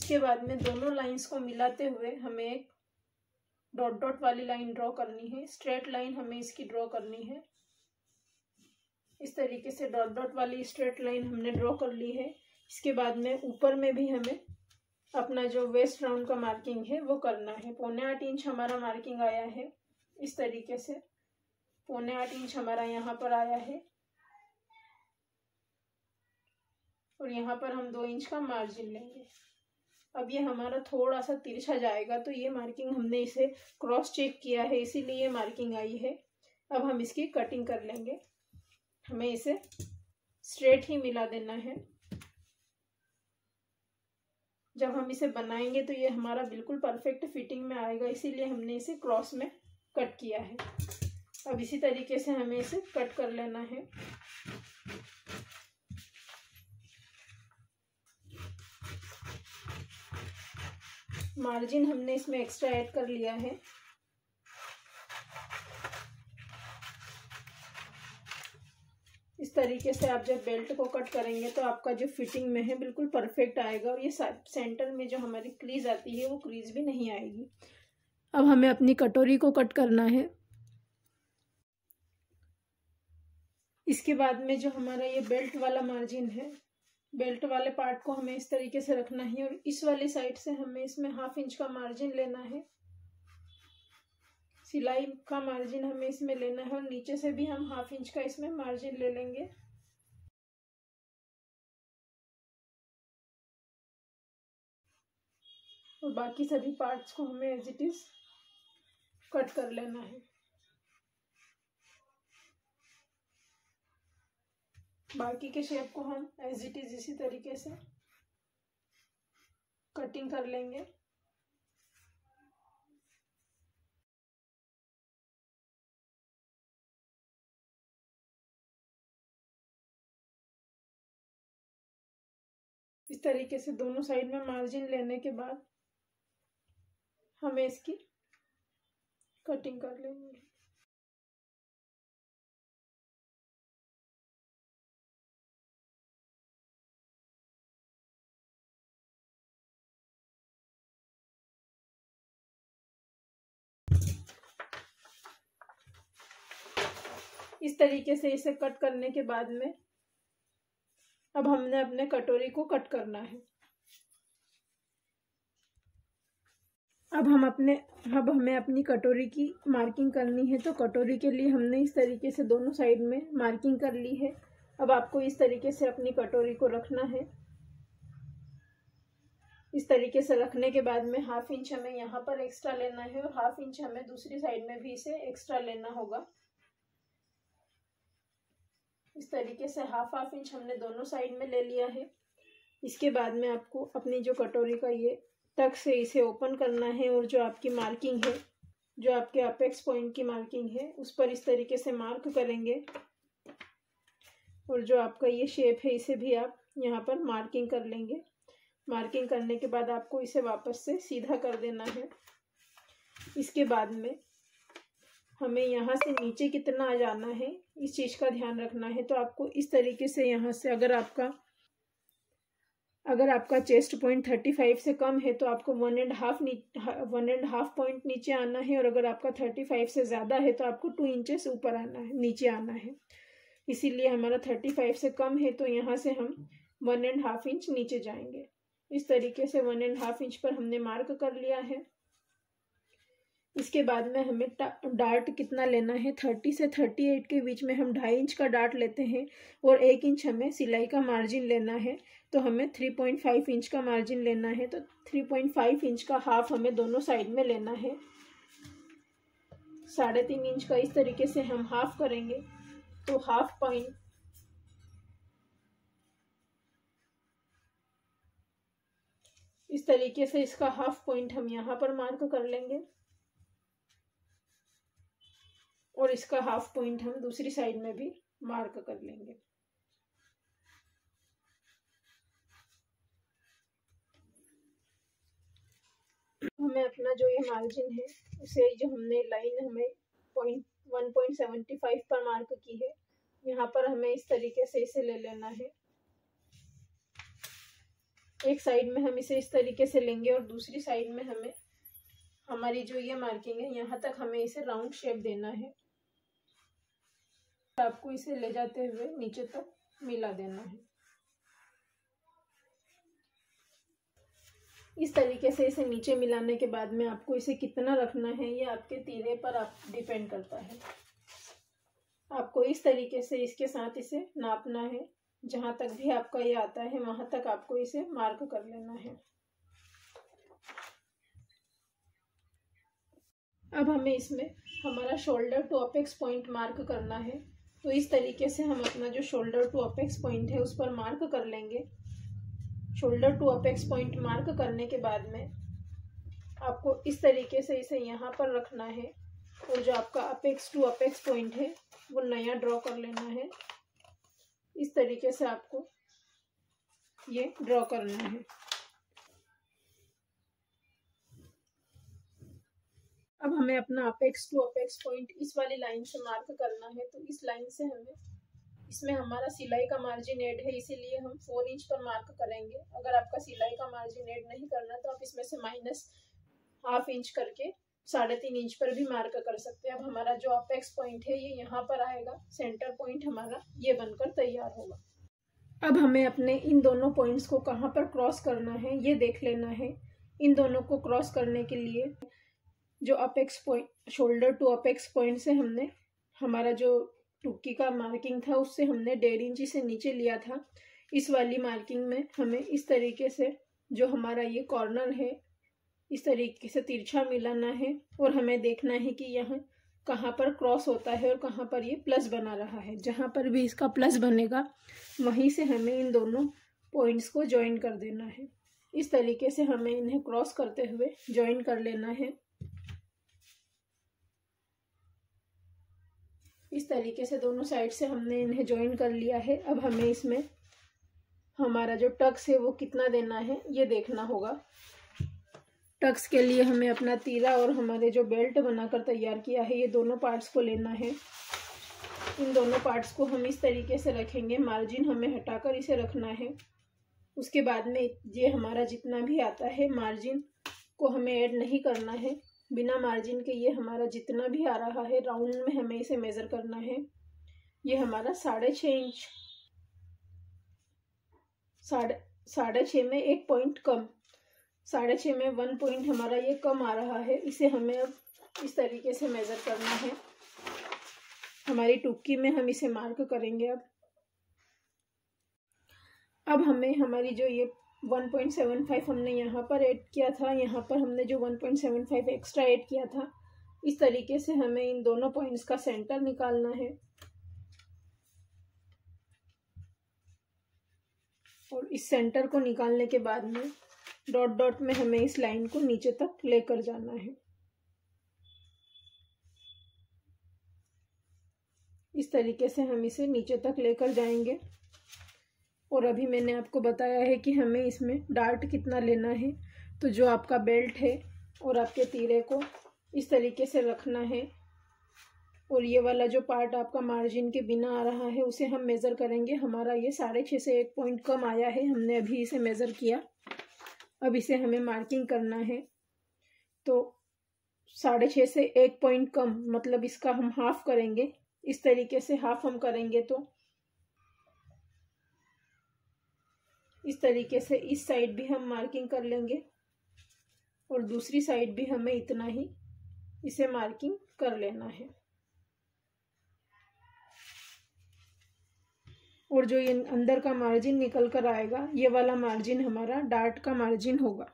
उसके बाद में दोनों लाइंस को मिलाते हुए हमें एक डॉट डॉट वाली लाइन ड्रॉ करनी है। स्ट्रेट लाइन हमें इसकी ड्रॉ करनी है। इस तरीके से डॉट डॉट वाली स्ट्रेट लाइन हमने ड्रॉ कर ली है। इसके बाद में ऊपर में भी हमें अपना जो वेस्ट राउंड का मार्किंग है, वो करना है। पौने आठ इंच हमारा मार्किंग आया है। इस तरीके से पौने आठ इंच हमारा यहाँ पर आया है। और यहाँ पर हम दो इंच का मार्जिन लेंगे। अब ये हमारा थोड़ा सा तिरछा जाएगा तो ये मार्किंग हमने इसे क्रॉस चेक किया है, इसीलिए ये मार्किंग आई है। अब हम इसकी कटिंग कर लेंगे। हमें इसे स्ट्रेट ही मिला देना है। जब हम इसे बनाएँगे तो ये हमारा बिल्कुल परफेक्ट फिटिंग में आएगा, इसीलिए हमने इसे क्रॉस में कट किया है। अब इसी तरीके से हमें इसे कट कर लेना है। मार्जिन हमने इसमें एक्स्ट्रा ऐड कर लिया है। इस तरीके से आप जब बेल्ट को कट करेंगे तो आपका जो फिटिंग में है बिल्कुल परफेक्ट आएगा और ये सेंटर में जो हमारी क्रीज आती है वो क्रीज भी नहीं आएगी। अब हमें अपनी कटोरी को कट करना है। इसके बाद में जो हमारा ये बेल्ट वाला मार्जिन है बेल्ट वाले पार्ट को हमें इस तरीके से रखना है और इस वाली साइड से हमें इसमें हाफ़ इंच का मार्जिन लेना है। सिलाई का मार्जिन हमें इसमें लेना है और नीचे से भी हम हाफ़ इंच का इसमें मार्जिन ले लेंगे। और बाकी सभी पार्ट्स को हमें एज इट इज़ कट कर लेना है। बाकी के शेप को हम एज इट इज़ इसी तरीके से कटिंग कर लेंगे। इस तरीके से दोनों साइड में मार्जिन लेने के बाद हमें इसकी कटिंग कर लेंगे। इस तरीके से इसे कट करने के बाद में अब हमने अपने कटोरी को कट करना है। अब हम अपने, अब हमें अपनी कटोरी की मार्किंग करनी है तो कटोरी के लिए हमने इस तरीके से दोनों साइड में मार्किंग कर ली है। अब आपको इस तरीके से अपनी कटोरी को रखना है। इस तरीके से रखने के बाद में हाफ़ इंच हमें यहाँ पर एक्स्ट्रा लेना है और हाफ़ इंच हमें दूसरी साइड में भी इसे एक्स्ट्रा लेना होगा। इस तरीके से हाफ़ हाफ़ इंच हमने दोनों साइड में ले लिया है। इसके बाद में आपको अपनी जो कटोरी का ये तक से इसे ओपन करना है और जो आपकी मार्किंग है, जो आपके अपेक्स पॉइंट की मार्किंग है, उस पर इस तरीके से मार्क करेंगे। और जो आपका ये शेप है, इसे भी आप यहाँ पर मार्किंग कर लेंगे। मार्किंग करने के बाद आपको इसे वापस से सीधा कर देना है। इसके बाद में हमें यहाँ से नीचे कितना आ जाना है, इस चीज़ का ध्यान रखना है। तो आपको इस तरीके से यहाँ से अगर आपका अगर आपका चेस्ट पॉइंट थर्टी फाइव से कम है तो आपको one and half one and half point नीचे आना है और अगर आपका थर्टी फाइव से ज़्यादा है तो आपको टू इंचेस ऊपर आना है, नीचे आना है। इसीलिए हमारा थर्टी फाइव से कम है तो यहाँ से हम वन एंड हाफ़ इंच नीचे जाएँगे। इस तरीके से वन एंड हाफ़ इंच पर हमने मार्क कर लिया है। इसके बाद में हमें डार्ट कितना लेना है? थर्टी से थर्टी एट के बीच में हम ढाई इंच का डार्ट लेते हैं और एक इंच हमें सिलाई का मार्जिन लेना है तो हमें थ्री पॉइंट फाइव इंच का मार्जिन लेना है तो थ्री पॉइंट फाइव इंच का हाफ़ हमें दोनों साइड में लेना है। साढ़े तीन इंच का इस तरीके से हम हाफ़ करेंगे तो हाफ़ पॉइंट इस तरीके से इसका हाफ़ पॉइंट हम यहाँ पर मार्क कर लेंगे। और इसका हाफ़ पॉइंट हम दूसरी साइड में भी मार्क कर लेंगे। हमें अपना जो ये मार्जिन है, उसे जो हमने लाइन हमें point one point seventy five पर मार्क की है, यहाँ पर हमें इस तरीके से इसे ले लेना है। एक साइड में हम इसे इस तरीके से लेंगे और दूसरी साइड में हमें हमारी जो ये मार्किंग है, यहाँ तक हमें इसे राउंड शेप देना है। आपको इसे ले जाते हुए नीचे तक मिला देना है। इस तरीके से इसे नीचे मिलाने के बाद में आपको इसे कितना रखना है, ये आपके तीरे पर आप डिपेंड करता है। आपको इस तरीके से इसके साथ इसे नापना है। जहाँ तक भी आपका ये आता है, वहाँ तक आपको इसे मार्क कर लेना है। अब हमें इसमें हमारा shoulder to apex point mark करना है। तो इस तरीके से हम अपना जो शोल्डर टू अपेक्स पॉइंट है, उस पर मार्क कर लेंगे। Shoulder to apex point mark करने के बाद में आपको इस तरीके से इसे यहाँ पर रखना है। और जो आपका अपेक्स टू अपेक्स पॉइंट है, वो नया ड्रॉ कर लेना है। इस तरीके से आपको ये ड्रॉ करना है। अब हमें अपना अपेक्स टू अपेक्स पॉइंट इस वाली लाइन से मार्क करना है तो इस लाइन से हमें इसमें हमारा सिलाई का मार्जिन ऐड है, इसीलिए हम फोर इंच पर मार्क करेंगे। अगर आपका सिलाई का मार्जिन ऐड नहीं करना तो आप इसमें से माइनस हाफ़ इंच करके साढ़े तीन इंच पर भी मार्क कर सकते हैं। अब हमारा जो अपेक्स पॉइंट है, ये यहाँ पर आएगा। सेंटर पॉइंट हमारा ये बनकर तैयार होगा। अब हमें अपने इन दोनों पॉइंट्स को कहाँ पर क्रॉस करना है, ये देख लेना है। इन दोनों को क्रॉस करने के लिए जो apex point shoulder to apex point से हमने, हमारा जो टुक्की का मार्किंग था, उससे हमने डेढ़ इंची से नीचे लिया था। इस वाली मार्किंग में हमें इस तरीके से जो हमारा ये कॉर्नर है, इस तरीके से तिरछा मिलाना है और हमें देखना है कि यहाँ कहाँ पर क्रॉस होता है और कहाँ पर ये प्लस बना रहा है। जहाँ पर भी इसका प्लस बनेगा, वहीं से हमें इन दोनों पॉइंट्स को ज्वाइन कर देना है। इस तरीके से हमें इन्हें क्रॉस करते हुए ज्वाइन कर लेना है। इस तरीके से दोनों साइड से हमने इन्हें ज्वाइन कर लिया है। अब हमें इसमें हमारा जो टक्स है वो कितना देना है, ये देखना होगा। टक्स के लिए हमें अपना तीरा और हमारे जो बेल्ट बनाकर तैयार किया है, ये दोनों पार्ट्स को लेना है। इन दोनों पार्ट्स को हम इस तरीके से रखेंगे। मार्जिन हमें हटाकर इसे रखना है। उसके बाद में ये हमारा जितना भी आता है मार्जिन को हमें ऐड नहीं करना है। बिना मार्जिन के ये हमारा जितना भी आ रहा है, राउंड में हमें इसे मेज़र करना है। ये हमारा साढ़े छः इंच साढ़े साढ़े छः में एक पॉइंट कम, साढ़े छः में वन पॉइंट हमारा ये कम आ रहा है। इसे हमें अब इस तरीके से मेज़र करना है। हमारी टुक्की में हम इसे मार्क करेंगे अब। अब हमें हमारी जो ये 1.75 हमने यहाँ पर ऐड किया था। यहाँ पर हमने जो 1.75 एक्स्ट्रा ऐड किया था, इस तरीके से हमें इन दोनों पॉइंट्स का सेंटर निकालना है। और इस सेंटर को निकालने के बाद में डॉट डॉट में हमें इस लाइन को नीचे तक लेकर जाना है। इस तरीके से हम इसे नीचे तक लेकर जाएँगे। और अभी मैंने आपको बताया है कि हमें इसमें डार्ट कितना लेना है तो जो आपका बेल्ट है और आपके तीरे को इस तरीके से रखना है। और ये वाला जो पार्ट आपका मार्जिन के बिना आ रहा है, उसे हम मेज़र करेंगे। हमारा ये साढ़े छः से एक पॉइंट कम आया है, हमने अभी इसे मेज़र किया। अब इसे हमें मार्किंग करना है। तो साढ़े छः से एक पॉइंट कम मतलब इसका हम हाफ़ करेंगे। इस तरीके से हाफ़ हम करेंगे तो इस तरीके से इस साइड भी हम मार्किंग कर लेंगे और दूसरी साइड भी हमें इतना ही इसे मार्किंग कर लेना है। और जो ये अंदर का मार्जिन निकल कर आएगा, ये वाला मार्जिन हमारा डार्ट का मार्जिन होगा।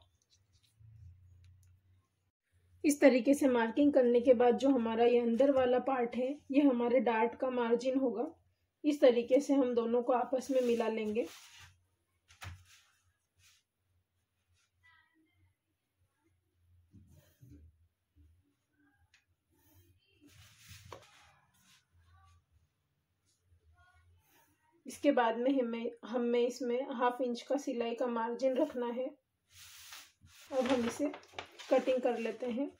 इस तरीके से मार्किंग करने के बाद जो हमारा ये अंदर वाला पार्ट है, ये हमारे डार्ट का मार्जिन होगा। इस तरीके से हम दोनों को आपस में मिला लेंगे। इसके बाद में हमें हमें इसमें हाफ़ इंच का सिलाई का मार्जिन रखना है। अब हम इसे कटिंग कर लेते हैं।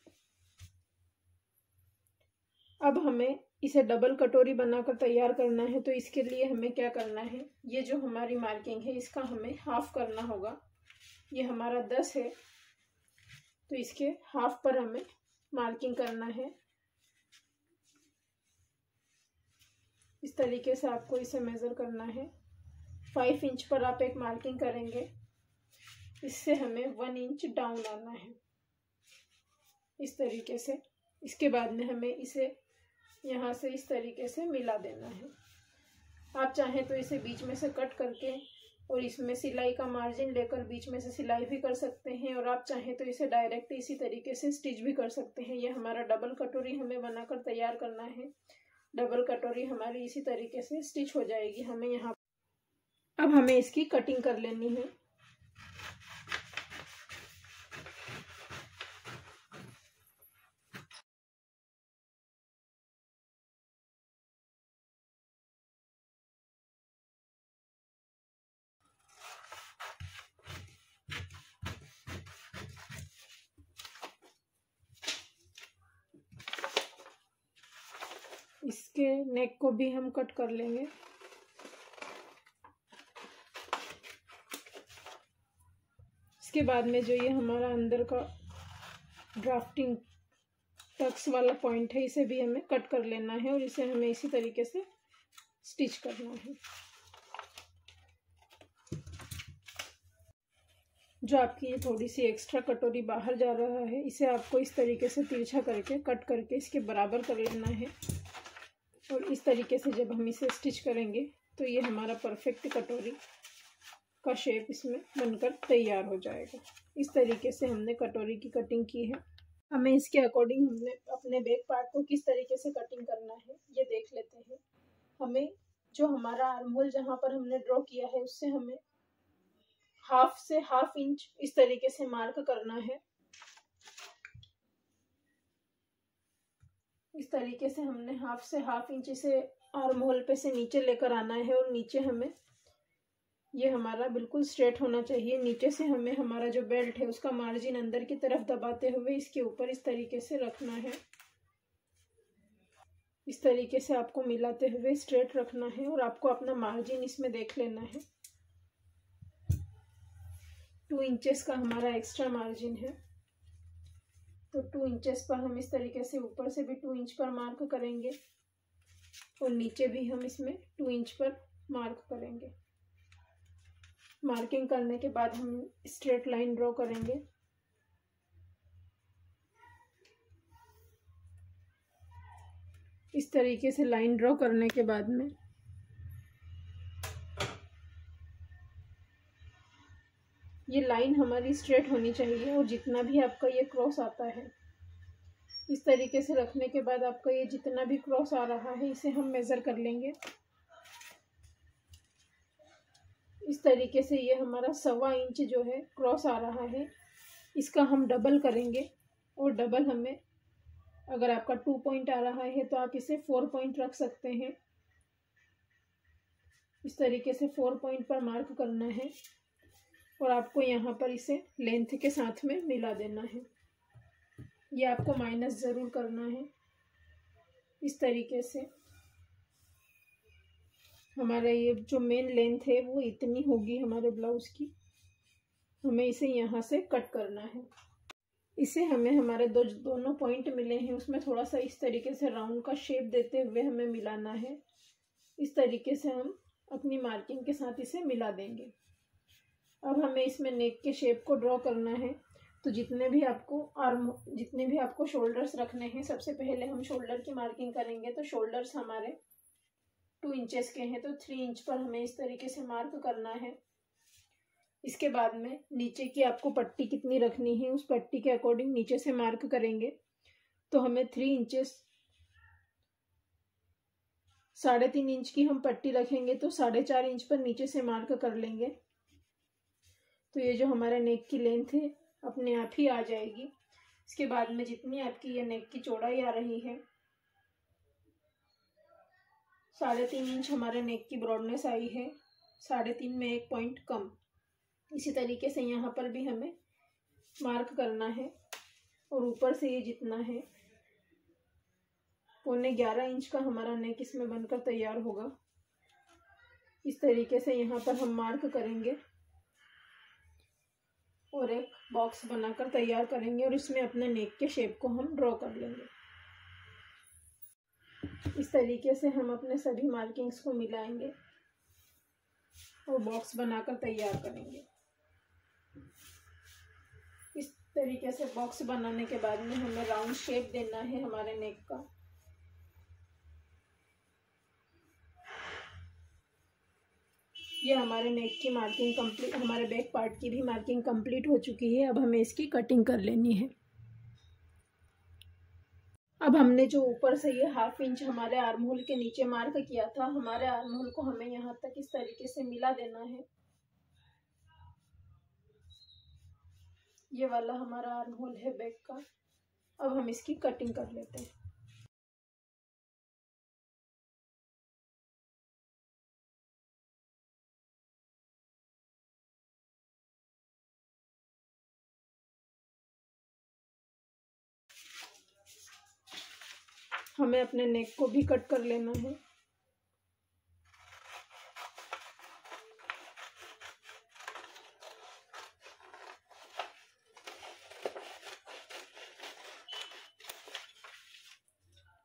अब हमें इसे डबल कटोरी बनाकर तैयार करना है तो इसके लिए हमें क्या करना है? ये जो हमारी मार्किंग है, इसका हमें हाफ़ करना होगा। ये हमारा दस है तो इसके हाफ़ पर हमें मार्किंग करना है। इस तरीके से आपको इसे मेज़र करना है। फाइव इंच पर आप एक मार्किंग करेंगे। इससे हमें वन इंच डाउन आना है। इस तरीके से। इसके बाद में हमें इसे यहाँ से इस तरीके से मिला देना है। आप चाहें तो इसे बीच में से कट करके और इसमें सिलाई का मार्जिन लेकर बीच में से सिलाई भी कर सकते हैं और आप चाहें तो इसे डायरेक्ट इसी तरीके से स्टिच भी कर सकते हैं। यह हमारा डबल कटोरी हमें बनाकर तैयार करना है। डबल कटोरी हमारी इसी तरीके से स्टिच हो जाएगी। हमें यहाँ अब हमें इसकी कटिंग कर लेनी है इसके नेक को भी हम कट कर लेंगे। इसके बाद में जो ये हमारा अंदर का ड्राफ्टिंग टक्स वाला पॉइंट है, इसे भी हमें कट कर लेना है और इसे हमें इसी तरीके से स्टिच करना है। जो आपकी ये थोड़ी सी एक्स्ट्रा कटोरी बाहर जा रहा है, इसे आपको इस तरीके से तिरछा करके कट करके इसके बराबर कर लेना है। और इस तरीके से जब हम इसे स्टिच करेंगे तो ये हमारा परफेक्ट कटोरी का शेप इसमें बनकर तैयार हो जाएगा। इस तरीके से हमने कटोरी की कटिंग की है। हमें इसके अकॉर्डिंग हमने अपने बैक पार्ट को किस तरीके से कटिंग करना है, ये देख लेते हैं। हमें जो हमारा आर्म होल जहाँ पर हमने ड्रॉ किया है, उससे हमें हाफ़ से हाफ़ इंच इस तरीके से मार्क करना है। इस तरीके से हमने हाफ़ से हाफ़ इंच से आर्म होल पे से नीचे लेकर आना है और नीचे हमें ये हमारा बिल्कुल स्ट्रेट होना चाहिए। नीचे से हमें हमारा जो बेल्ट है उसका मार्जिन अंदर की तरफ़ दबाते हुए इसके ऊपर इस तरीके से रखना है। इस तरीके से आपको मिलाते हुए स्ट्रेट रखना है और आपको अपना मार्जिन इसमें देख लेना है। टू इंचेस का हमारा एक्स्ट्रा मार्जिन है। तो टू इंचेस पर हम इस तरीके से ऊपर से भी टू इंच पर मार्क करेंगे और नीचे भी हम इसमें टू इंच पर मार्क करेंगे। मार्किंग करने के बाद हम स्ट्रेट लाइन ड्रॉ करेंगे। इस तरीके से लाइन ड्रॉ करने के बाद में ये लाइन हमारी स्ट्रेट होनी चाहिए और जितना भी आपका ये क्रॉस आता है, इस तरीके से रखने के बाद आपका ये जितना भी क्रॉस आ रहा है, इसे हम मेज़र कर लेंगे। इस तरीके से ये हमारा सवा इंच जो है क्रॉस आ रहा है। इसका हम डबल करेंगे और डबल हमें, अगर आपका टू पॉइंट आ रहा है तो आप इसे फोर पॉइंट रख सकते हैं। इस तरीके से फोर पॉइंट पर मार्क करना है। और आपको यहाँ पर इसे लेंथ के साथ में मिला देना है। ये आपको माइनस ज़रूर करना है। इस तरीके से हमारा ये जो मेन लेंथ है, वो इतनी होगी हमारे ब्लाउज़ की। हमें इसे यहाँ से कट करना है। इसे हमें हमारे दो, दोनों पॉइंट मिले हैं। उसमें थोड़ा सा इस तरीके से राउंड का शेप देते हुए हमें मिलाना है। इस तरीके से हम अपनी मार्किंग के साथ इसे मिला देंगे। अब हमें इसमें नेक के शेप को ड्रॉ करना है। तो जितने भी आपको आर्म जितने भी आपको शोल्डर्स रखने हैं, सबसे पहले हम शोल्डर की मार्किंग करेंगे। तो शोल्डर्स हमारे टू इंचेस के हैं तो थ्री इंच पर हमें इस तरीके से मार्क करना है। इसके बाद में नीचे की आपको पट्टी कितनी रखनी है, उस पट्टी के अकॉर्डिंग नीचे से मार्क करेंगे। तो हमें थ्री इंचेस साढ़े तीन इंच की हम पट्टी रखेंगे तो साढ़े चार इंच पर नीचे से मार्क कर लेंगे। तो ये जो हमारा नेक की लेंथ है, अपने आप ही आ जाएगी। इसके बाद में जितनी आपकी ये नेक की चौड़ाई आ रही है, साढ़े तीन इंच हमारे नेक की ब्रॉडनेस आई है, साढ़े तीन में एक पॉइंट कम। इसी तरीके से यहाँ पर भी हमें मार्क करना है, और ऊपर से ये जितना है, पौने ग्यारह इंच का हमारा नेक इसमें बनकर तैयार होगा। इस तरीके से यहाँ पर हम मार्क करेंगे। और एक बॉक्स बनाकर तैयार करेंगे और इसमें अपने नेक के शेप को हम ड्रॉ कर लेंगे। इस तरीके से हम अपने सभी मार्किंग्स को मिलाएँगे और बॉक्स बनाकर तैयार करेंगे। इस तरीके से बॉक्स बनाने के बाद में हमें राउंड शेप देना है हमारे नेक का। ये हमारे नेक की मार्किंग कंप्लीट हमारे बैक पार्ट की भी मार्किंग कंप्लीट हो चुकी है। अब हमें इसकी कटिंग कर लेनी है। अब हमने जो ऊपर से ये हाफ़ इंच हमारे आर्म होल के नीचे मार्क किया था, हमारे आर्म होल को हमें यहाँ तक इस तरीके से मिला देना है। ये वाला हमारा आर्म होल है बैक का। अब हम इसकी कटिंग कर लेते हैं। हमें अपने नेक को भी कट कर लेना है।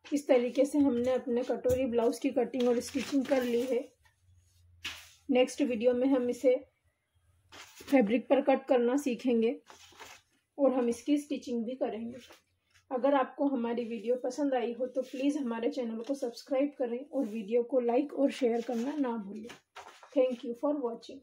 इस तरीके से हमने अपने कटोरी ब्लाउज की कटिंग और स्टिचिंग कर ली है। नेक्स्ट वीडियो में हम इसे फैब्रिक पर कट करना सीखेंगे और हम इसकी स्टिचिंग भी करेंगे। अगर आपको हमारी वीडियो पसंद आई हो तो प्लीज़ हमारे चैनल को सब्सक्राइब करें और वीडियो को लाइक और शेयर करना ना भूलें। Thank you for watching